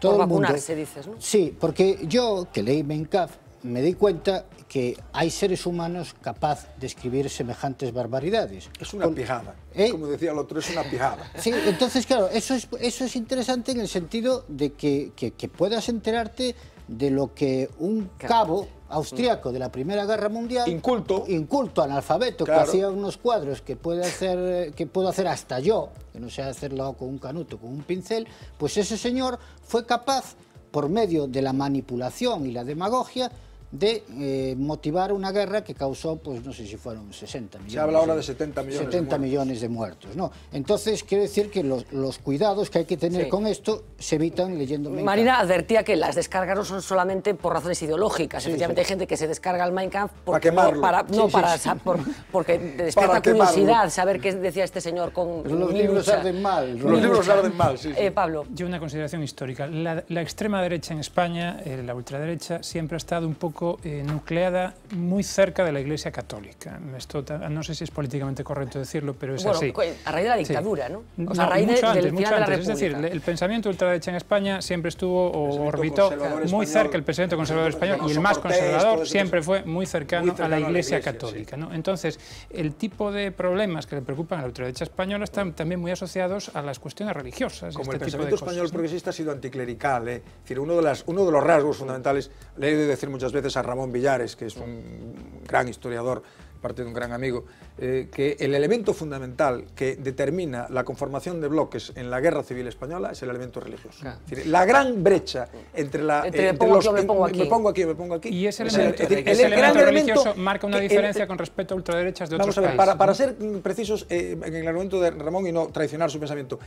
Todo Por el mundo. vacunarse, dices, ¿no? Sí, porque yo, que leí Mein Kampf, me di cuenta que hay seres humanos capaz de escribir semejantes barbaridades. Es una Con- pijada. ¿Eh? Como decía el otro, es una pijada. Sí, entonces, claro, eso es, eso es interesante en el sentido de que, que- que puedas enterarte de lo que un cabo austriaco de la Primera Guerra Mundial, inculto, inculto analfabeto, Claro. que hacía unos cuadros que puede hacer, que puedo hacer hasta yo, que no sé hacerlo con un canuto, con un pincel, pues ese señor fue capaz, por medio de la manipulación y la demagogia, de eh, motivar una guerra que causó, pues no sé si fueron 60 millones. Se habla ahora de 70 millones de 70 muertos. millones de muertos, ¿no? Entonces, quiero decir que los, los cuidados que hay que tener Sí. con esto se evitan leyendo Mein Marina advertía que las descargas no son solamente por razones ideológicas. Sí, Efectivamente, sí. hay gente que se descarga el Mein Kampf por- Para quemarlo. no para, no Sí, sí, para sí. sa- por- porque te despierta curiosidad saber qué decía este señor con Kampf. Los libros lucha. arden mal. Los libros arden mal, sí. sí. Eh, Pablo, Yo una consideración histórica. La, la extrema derecha en España, eh, la ultraderecha, siempre ha estado un poco eh, nucleada muy cerca de la Iglesia Católica. Esto no sé si es políticamente correcto decirlo, pero es bueno, así. a raíz de la Sí. dictadura, ¿no? O No, sea, a raíz de- mucho antes, del mucho final de la antes. Es decir, el pensamiento ultraderecha en España siempre estuvo o orbitó muy español, cerca el pensamiento conservador español y el más conservador siempre fue muy cercano, muy a la a la Iglesia Católica. ¿no? Entonces, el tipo de problemas que le preocupan a la ultraderecha española están también muy asociados a las cuestiones religiosas. Como este el tipo pensamiento cosas, español ¿no? progresista ha sido anticlerical. ¿eh? Es decir, uno de, las, uno de los rasgos fundamentales, le he de decir muchas veces a Ramón Villares, que es un gran historiador parte de un gran amigo, eh, que el elemento fundamental que determina la conformación de bloques en la guerra civil española es el elemento religioso. Es decir, la gran brecha entre la... Entre me entre pongo los- aquí o me pongo en- aquí. me pongo aquí, me pongo aquí. Y ese es elemento, el- es decir, ese el elemento gran religioso elemento marca una el- diferencia con respecto a ultraderechas de Vamos otros a ver, países. para, para ser precisos eh, en el argumento de Ramón y no traicionar su pensamiento,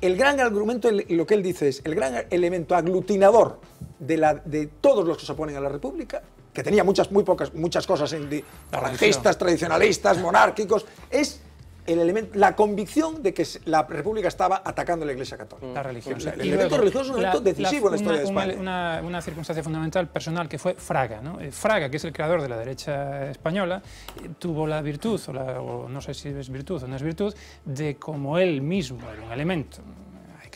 el gran argumento, lo que él dice es, el gran elemento aglutinador de, la, de todos los que se oponen a la República, que tenía muchas, muy pocas, muchas cosas en falangistas, tradicionalistas, monárquicos, es el elemento, la convicción de que la República estaba atacando a la Iglesia Católica. La religión. El elemento religioso es un elemento decisivo en la historia de España. Una, una circunstancia fundamental personal que fue Fraga. ¿no? Eh, Fraga, que es el creador de la derecha española, eh, tuvo la virtud, o, la- o no sé si es virtud o no es virtud, de como él mismo era un elemento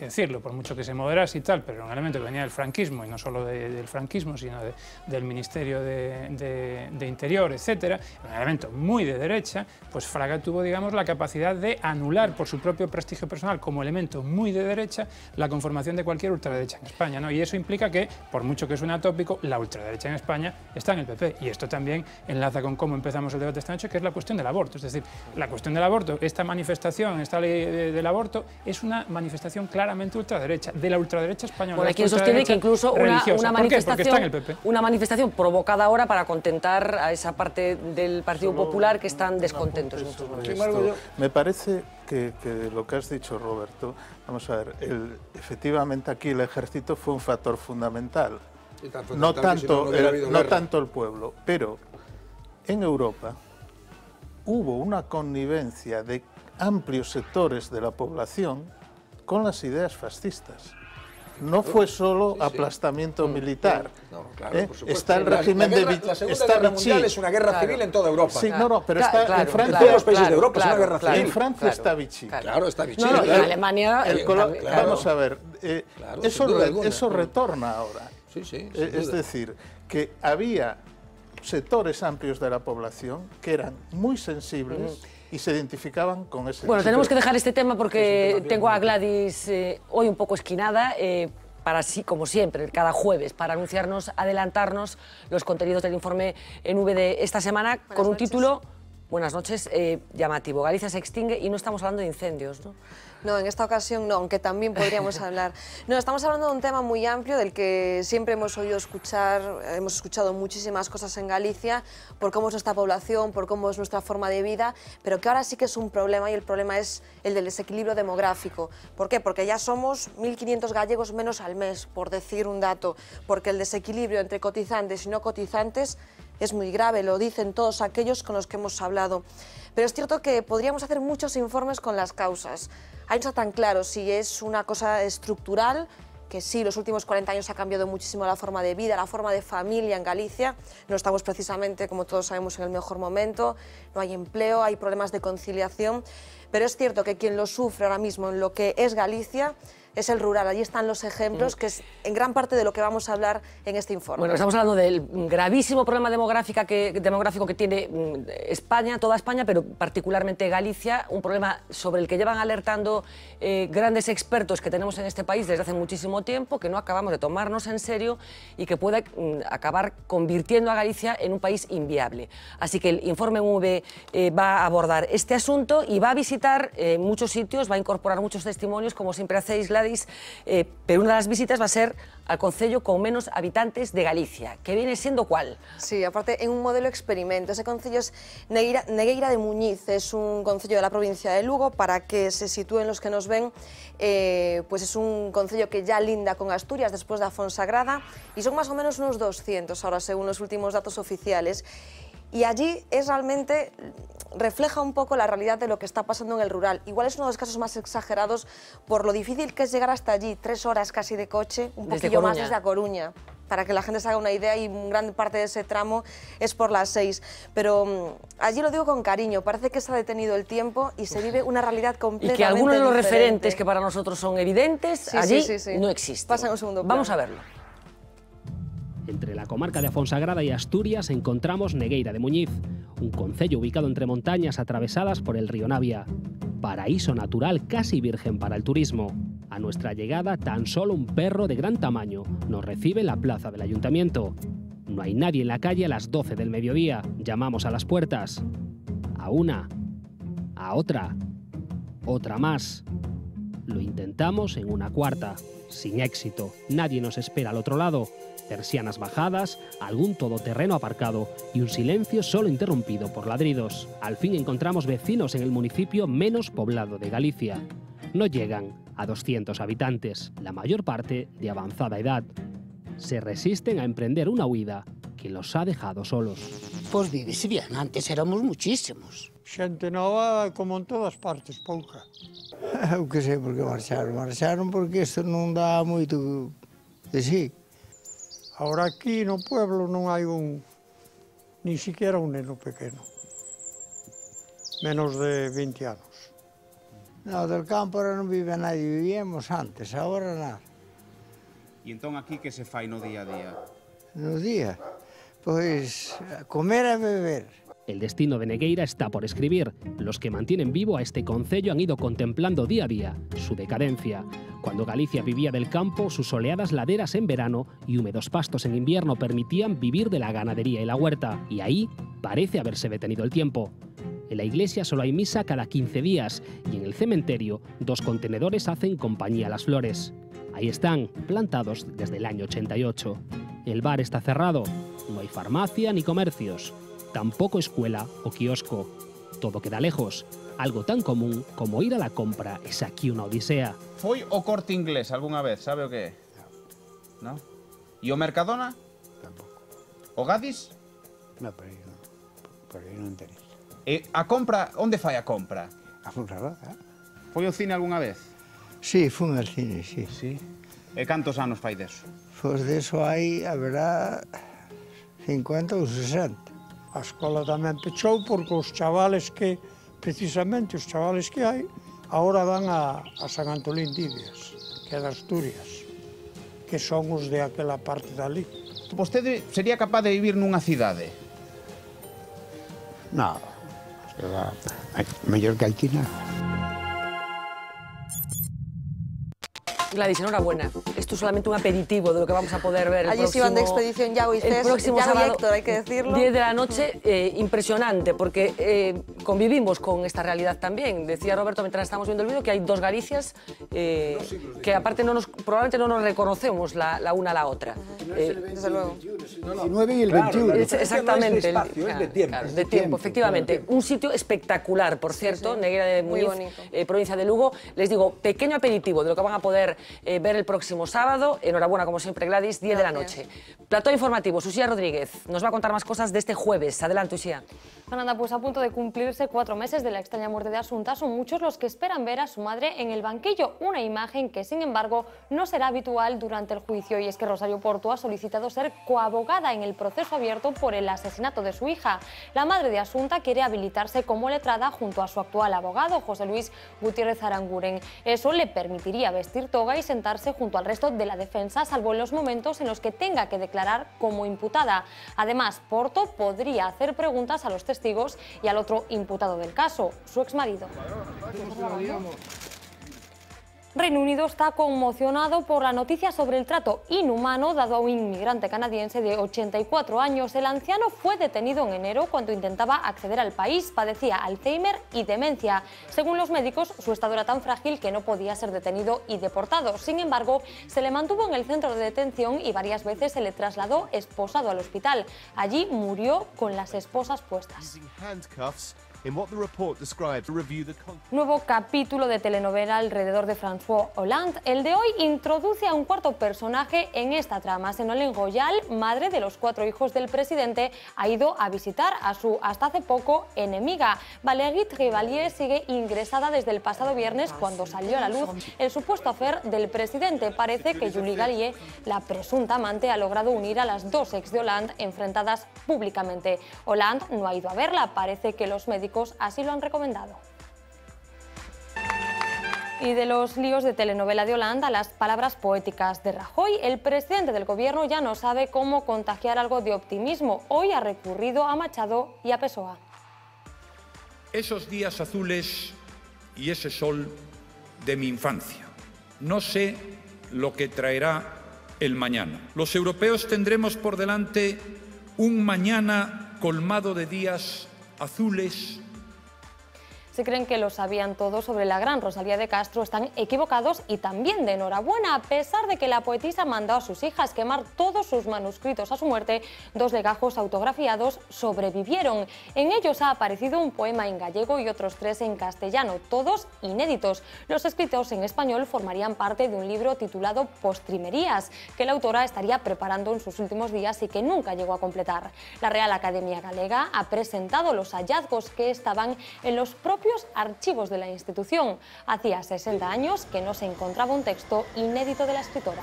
decirlo, por mucho que se moderase y tal, pero era un elemento que venía del franquismo, y no solo de- del franquismo, sino de- del Ministerio de, Interior, etcétera, un elemento muy de derecha, pues Fraga tuvo, digamos, la capacidad de anular por su propio prestigio personal como elemento muy de derecha la conformación de cualquier ultraderecha en España, ¿no? Y eso implica que, por mucho que suene atópico, la ultraderecha en España está en el PP, y esto también enlaza con cómo empezamos el debate esta noche, que es la cuestión del aborto, es decir, la cuestión del aborto, esta manifestación, esta ley de- del aborto, es una manifestación claramente ultraderecha, de la ultraderecha española. Bueno, hay quien sostiene que incluso una, una ¿Por qué? Porque está manifestación, en el PP. una manifestación provocada ahora para contentar a esa parte del Partido Popular que están descontentos en estos momentos. Esto, me parece que, que lo que has dicho, Roberto, vamos a ver, el- efectivamente aquí el ejército fue un factor fundamental. No que si no, tanto, no el, no tanto el pueblo, pero en Europa hubo una connivencia de amplios sectores de la población con las ideas fascistas. No fue solo aplastamiento militar. No, claro, ¿eh? por supuesto. Está el La- régimen la de guerra- Vichy. la Segunda está Guerra Vichy. Mundial es una guerra Claro. civil en toda Europa. Sí, no, no, pero está claro, en Francia. En todos los países de claro, Europa es una guerra claro. civil. En Francia claro, está Vichy. Claro, está Vichy. No, no, y en. Alemania El eh. Vamos a ver, eh, Claro, eso, re- eso retorna ahora. Sí, sí, Eh, es decir, que había sectores amplios de la población que eran muy sensibles y se identificaban con ese Bueno, tenemos que dejar este tema porque tengo a Gladys eh, hoy un poco esquinada. eh, para sí, como siempre, cada jueves, para anunciarnos, adelantarnos los contenidos del informe en V de esta semana con un título, buenas noches, eh, llamativo. Galicia se extingue y no estamos hablando de incendios, ¿no? No, en esta ocasión no, aunque también podríamos hablar. No, estamos hablando de un tema muy amplio del que siempre hemos oído escuchar, hemos escuchado muchísimas cosas en Galicia por cómo es nuestra población, por cómo es nuestra forma de vida, pero que ahora sí que es un problema y el problema es el del desequilibrio demográfico. ¿Por qué? Porque ya somos 1.500 gallegos menos al mes, por decir un dato, porque el desequilibrio entre cotizantes y no cotizantes es muy grave, lo dicen todos aquellos con los que hemos hablado. Pero es cierto que podríamos hacer muchos informes con las causas. Ahí no está tan claro si es una cosa estructural, que sí, los últimos 40 años ha cambiado muchísimo la forma de vida, la forma de familia en Galicia. No estamos precisamente, como todos sabemos, en el mejor momento. No hay empleo, hay problemas de conciliación. Pero es cierto que quien lo sufre ahora mismo en lo que es Galicia es el rural. Allí están los ejemplos, que es en gran parte de lo que vamos a hablar en este informe. Bueno, estamos hablando del gravísimo problema demográfica que, demográfico que tiene mm, España, toda España, pero particularmente Galicia, un problema sobre el que llevan alertando eh, grandes expertos que tenemos en este país desde hace muchísimo tiempo, que no acabamos de tomarnos en serio y que puede mm, acabar convirtiendo a Galicia en un país inviable. Así que el informe V eh, va a abordar este asunto y va a visitar eh, muchos sitios, va a incorporar muchos testimonios, como siempre hacéis, Eh, pero una de las visitas va a ser al concello con menos habitantes de Galicia, que viene siendo cuál? Sí, aparte en un modelo experimento. Ese concello es Negueira, Negueira de Muñiz, es un concello de la provincia de Lugo, para que se sitúen los que nos ven, eh, pues es un concello que ya linda con Asturias después de Afonsagrada y son más o menos unos 200 ahora según los últimos datos oficiales. Y allí es realmente, refleja un poco la realidad de lo que está pasando en el rural. Igual es uno de los casos más exagerados por lo difícil que es llegar hasta allí, tres horas casi de coche, un Desde poquillo más desde A Coruña, para que la gente se haga una idea y gran parte de ese tramo es por las seis. Pero mm, allí lo digo con cariño, parece que se ha detenido el tiempo y se vive una realidad Y completamente que algunos de los diferente. referentes que para nosotros son evidentes, Sí, allí sí, sí, sí. no existen. Pasa en un segundo Vamos a verlo. Entre la comarca de Afonsagrada y Asturias encontramos Negueira de Muñiz, un concello ubicado entre montañas atravesadas por el río Navia. Paraíso natural casi virgen para el turismo. A nuestra llegada, tan solo un perro de gran tamaño nos recibe en la plaza del ayuntamiento. No hay nadie en la calle a las 12 del mediodía. Llamamos a las puertas. A una, a otra, otra más. Lo intentamos en una cuarta, sin éxito. Nadie nos espera al otro lado. Persianas bajadas, algún todoterreno aparcado y un silencio solo interrumpido por ladridos. Al fin encontramos vecinos en el municipio menos poblado de Galicia. No llegan a 200 habitantes, la mayor parte de avanzada edad. Se resisten a emprender una huida que los ha dejado solos. Pois vivese bien, antes éramos muchísimos. Xente nova como en todas partes, pouca. Eu que sei por que marcharon. Marcharon porque isto non dá moito de sí. Ahora aquí no pueblo non hai un, ni siquiera un neno pequeno, menos de 20 anos. No, del campo ahora non vive nadie, vivíamos antes, ahora nada. E entón aquí que se fai no día a día? No día? Pois comer e beber. El destino de Negueira está por escribir. Los que mantienen vivo a este concello han ido contemplando día a día su decadencia. Cuando Galicia vivía del campo, sus soleadas laderas en verano y húmedos pastos en invierno permitían vivir de la ganadería y la huerta. Y ahí parece haberse detenido el tiempo. En la iglesia solo hay misa cada 15 días y en el cementerio dos contenedores hacen compañía a las flores. Ahí están, plantados desde el año 88. El bar está cerrado, no hay farmacia ni comercios, Tampoco escuela o kiosco. Todo queda lejos. Algo tan común como ir a la compra es aquí una odisea. Foi o corte inglés algunha vez, sabe o que é? No. E o Mercadona? Tampouco. O Gadis? No, pero aí non, Por aí non interesa. E a compra, onde fai a compra? A Fonsalada. ¿eh? Foi ao cine algunha vez? Sí, fun ao cine, sí. Sí. E cantos anos fai deso? Pois deso hai, verá 50 ou 60. A escola tamén pechou porque os chavales que, precisamente os chavales que hai, agora van a, a San Antolín Divias, que é de Asturias, que son os de aquela parte dali. Vostede sería capaz de vivir nunha cidade? Nada. Eh, mellor que Alquina. Nada. Gladys, enhorabuena. Esto es solamente un aperitivo de lo que vamos a poder ver el Allí se iban de expedición Yago y el próximo Yago y sábado, Héctor, hay que decirlo. 10 de la noche, eh, impresionante, porque eh, convivimos con esta realidad también. Decía Roberto mientras estamos viendo el vídeo que hay dos Galicias eh, que aparte no nos, probablemente no nos reconocemos la, la una a la otra. Desde luego. El 9 y el 21. es- exactamente. Es de espacio, es de tiempo. claro, de tiempo, efectivamente. Un sitio espectacular, por cierto, Neguera de Muy Muñiz, eh, provincia de Lugo. Les digo, pequeño aperitivo de lo que van a poder eh, ver el próximo sábado. Enhorabuena, como siempre, Gladys, 10 de la noche. Plató informativo, Susía Rodríguez nos va a contar más cosas de este jueves. Adelante, Usía. Fernanda, pues a punto de cumplirse cuatro meses de la extraña muerte de Asunta, son muchos los que esperan ver a su madre en el banquillo, una imagen que, sin embargo, no será habitual durante el juicio. Y es que Rosario Porto ha solicitado ser coabogada en el proceso abierto por el asesinato de su hija. La madre de Asunta quiere habilitarse como letrada junto a su actual abogado, José Luis Gutiérrez Aranguren. Eso le permitiría vestir toga y sentarse junto al resto de la defensa, salvo en los momentos en los que tenga que declarar como imputada. Además, Porto podría hacer preguntas a los testigos y al otro imputado del caso, su exmarido. Reino Unido está conmocionado por la noticia sobre el trato inhumano dado a un inmigrante canadiense de 84 años. El anciano fue detenido en enero cuando intentaba acceder al país. Padecía Alzheimer y demencia. Según los médicos, su estado era tan frágil que no podía ser detenido y deportado. Sin embargo, se le mantuvo en el centro de detención y varias veces se le trasladó esposado al hospital. Allí murió con las esposas puestas. Nuevo capítulo de telenovela alrededor de François Hollande. El de hoy introduce a un cuarto personaje en esta trama. Senolén Goyal, madre de los cuatro hijos del presidente, ha ido a visitar a su hasta hace poco enemiga. Valérie Trevalier sigue ingresada desde el pasado viernes cuando salió a la luz el supuesto afer del presidente. Parece que Julie Gallier, la presunta amante, ha logrado unir a las dos ex de Hollande enfrentadas públicamente. Hollande no ha ido a verla, parece que los médicos así lo han recomendado. Y de los líos de telenovela de Holanda las palabras poéticas de Rajoy, el presidente del gobierno ya no sabe cómo contagiar algo de optimismo. Hoy ha recurrido a Machado y a Pessoa. Esos días azules y ese sol de mi infancia. No sé lo que traerá el mañana. Los europeos tendremos por delante un mañana colmado de días azules Si creen que lo sabían todo sobre la gran Rosalía de Castro, están equivocados y también de enhorabuena, a pesar de que la poetisa mandó a sus hijas quemar todos sus manuscritos a su muerte, dos legajos autografiados sobrevivieron. En ellos ha aparecido un poema en gallego y otros tres en castellano, todos inéditos. Los escritos en español formarían parte de un libro titulado Postrimerías, que la autora estaría preparando en sus últimos días y que nunca llegó a completar. La Real Academia Galega ha presentado los hallazgos que estaban en los propios archivos de la institución. Hacía 60 años que no se encontraba un texto inédito de la escritora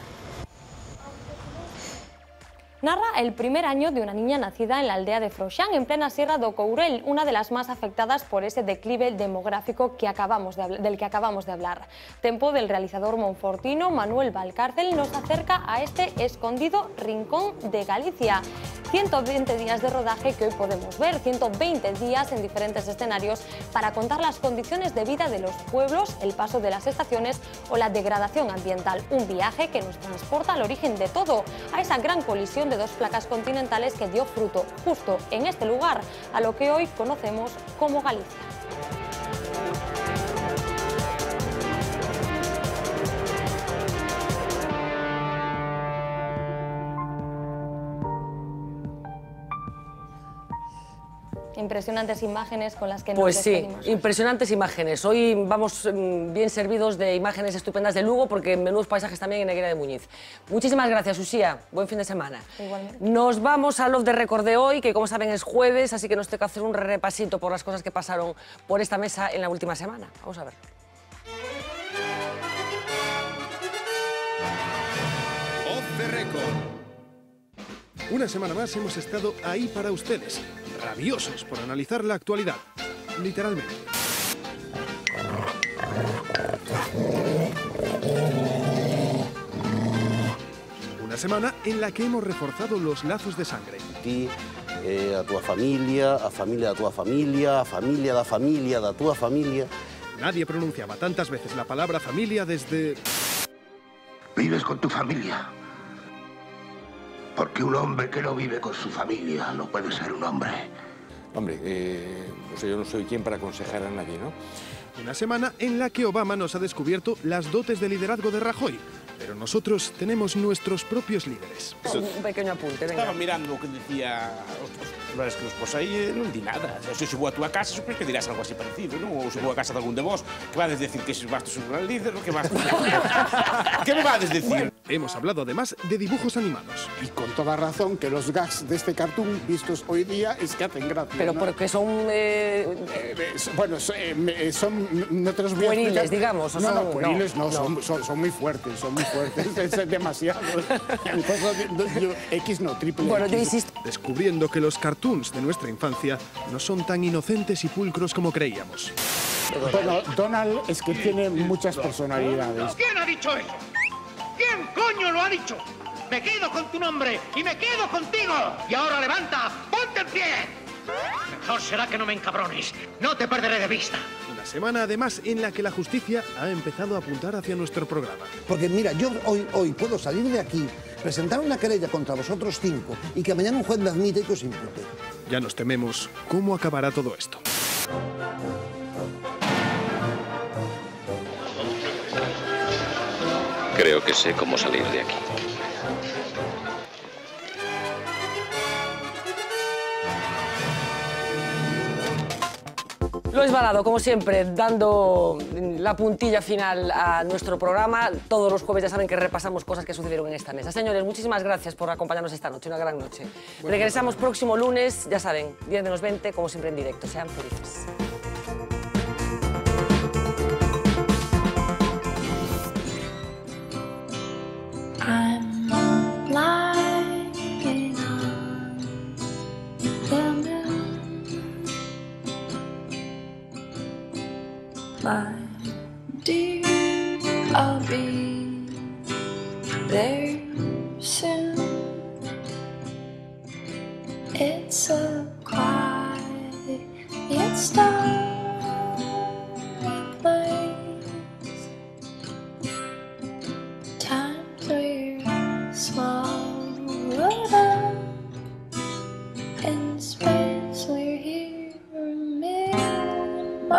narra el primer año de una niña nacida en la aldea de Froxán, en plena Sierra do Courel, una de las más afectadas por ese declive demográfico que acabamos del que acabamos de hablar. Tempo del realizador monfortino Manuel Valcárcel nos acerca a este escondido rincón de Galicia. 120 días de rodaje que hoy podemos ver, 120 días en diferentes escenarios para contar las condiciones de vida de los pueblos, el paso de las estaciones o la degradación ambiental. Un viaje que nos transporta al origen de todo, a esa gran colisión de dos placas continentales que dio fruto justo en este lugar, a lo que hoy conocemos como Galicia. Impresionantes imágenes con las que nos Pues sí, impresionantes imágenes. Hoy vamos mm, bien servidos de imágenes estupendas de Lugo porque menudos paisajes también en Neguera de Muñiz. Muchísimas gracias, Usía. Buen fin de semana. Igualmente. Nos vamos a Love de Record de hoy, que como saben es jueves, así que nos toca hacer un repasito por las cosas que pasaron por esta mesa en la última semana. Vamos a ver. Off the record. Una semana más hemos estado ahí para ustedes, rabiosos por analizar la actualidad, literalmente. Una semana en la que hemos reforzado los lazos de sangre. ti, eh, a túa familia, a familia da túa familia, a familia familia da túa familia. Nadie pronunciaba tantas veces la palabra familia desde... Vives con tu familia. Porque un hombre que no vive con su familia no puede ser un hombre. Hombre, eh, o sea, yo no soy quien para aconsejar a nadie, ¿no? Una semana en la que Obama nos ha descubierto las dotes de liderazgo de Rajoy. Pero nosotros tenemos nuestros propios líderes. Un pequeño apunte, venga. Estaba mirando o que decía os verdades que nos pos aí e non di nada. Se eu subo a túa casa, supos que dirás algo así parecido, non? Ou subo a casa de algún de vos, que vades decir que bastos un gran líder, o que vas... que me vades decir? Hemos hablado además de dibujos animados. Y con toda razón que los gags de este cartoon vistos hoy día es que hacen gracia. Pero ¿no? porque son... eh, Eh, eh, bueno, so- eh, eh, son, no te los voy a Pueriles, explicar. digamos, o no, son- no, pueriles no, no, Son, son, son muy fuertes, son muy fuertes. es, es demasiado. Yo- X no, triple X. Descubriendo que los cartoons de nuestra infancia no son tan inocentes y pulcros como creíamos. Bueno, Donald es que tiene muchas personalidades. ¿Quién ha dicho eso? ¿Quién coño lo ha dicho? Me quedo con tu nombre y me quedo contigo. Y ahora levanta, ponte en pie. Mejor será que no me encabrones. No te perderé de vista. Semana además en la que la justicia ha empezado a apuntar hacia nuestro programa. Porque mira, yo hoy, hoy puedo salir de aquí, presentar una querella contra vosotros cinco y que mañana un juez me admite y que os impute. Ya nos tememos cómo acabará todo esto. Creo que sé cómo salir de aquí. Luis Balado, como siempre, dando la puntilla final a nuestro programa. Todos los jueves ya saben que repasamos cosas que sucedieron en esta mesa. Señores, muchísimas gracias por acompañarnos esta noche, una gran noche. Regresamos próximo lunes, ya saben, 10 menos 20, como siempre en directo. Sean felices. I'm My dear, I'll be there soon. It's a quiet, starry place. We're swallowed up in space. We're here a million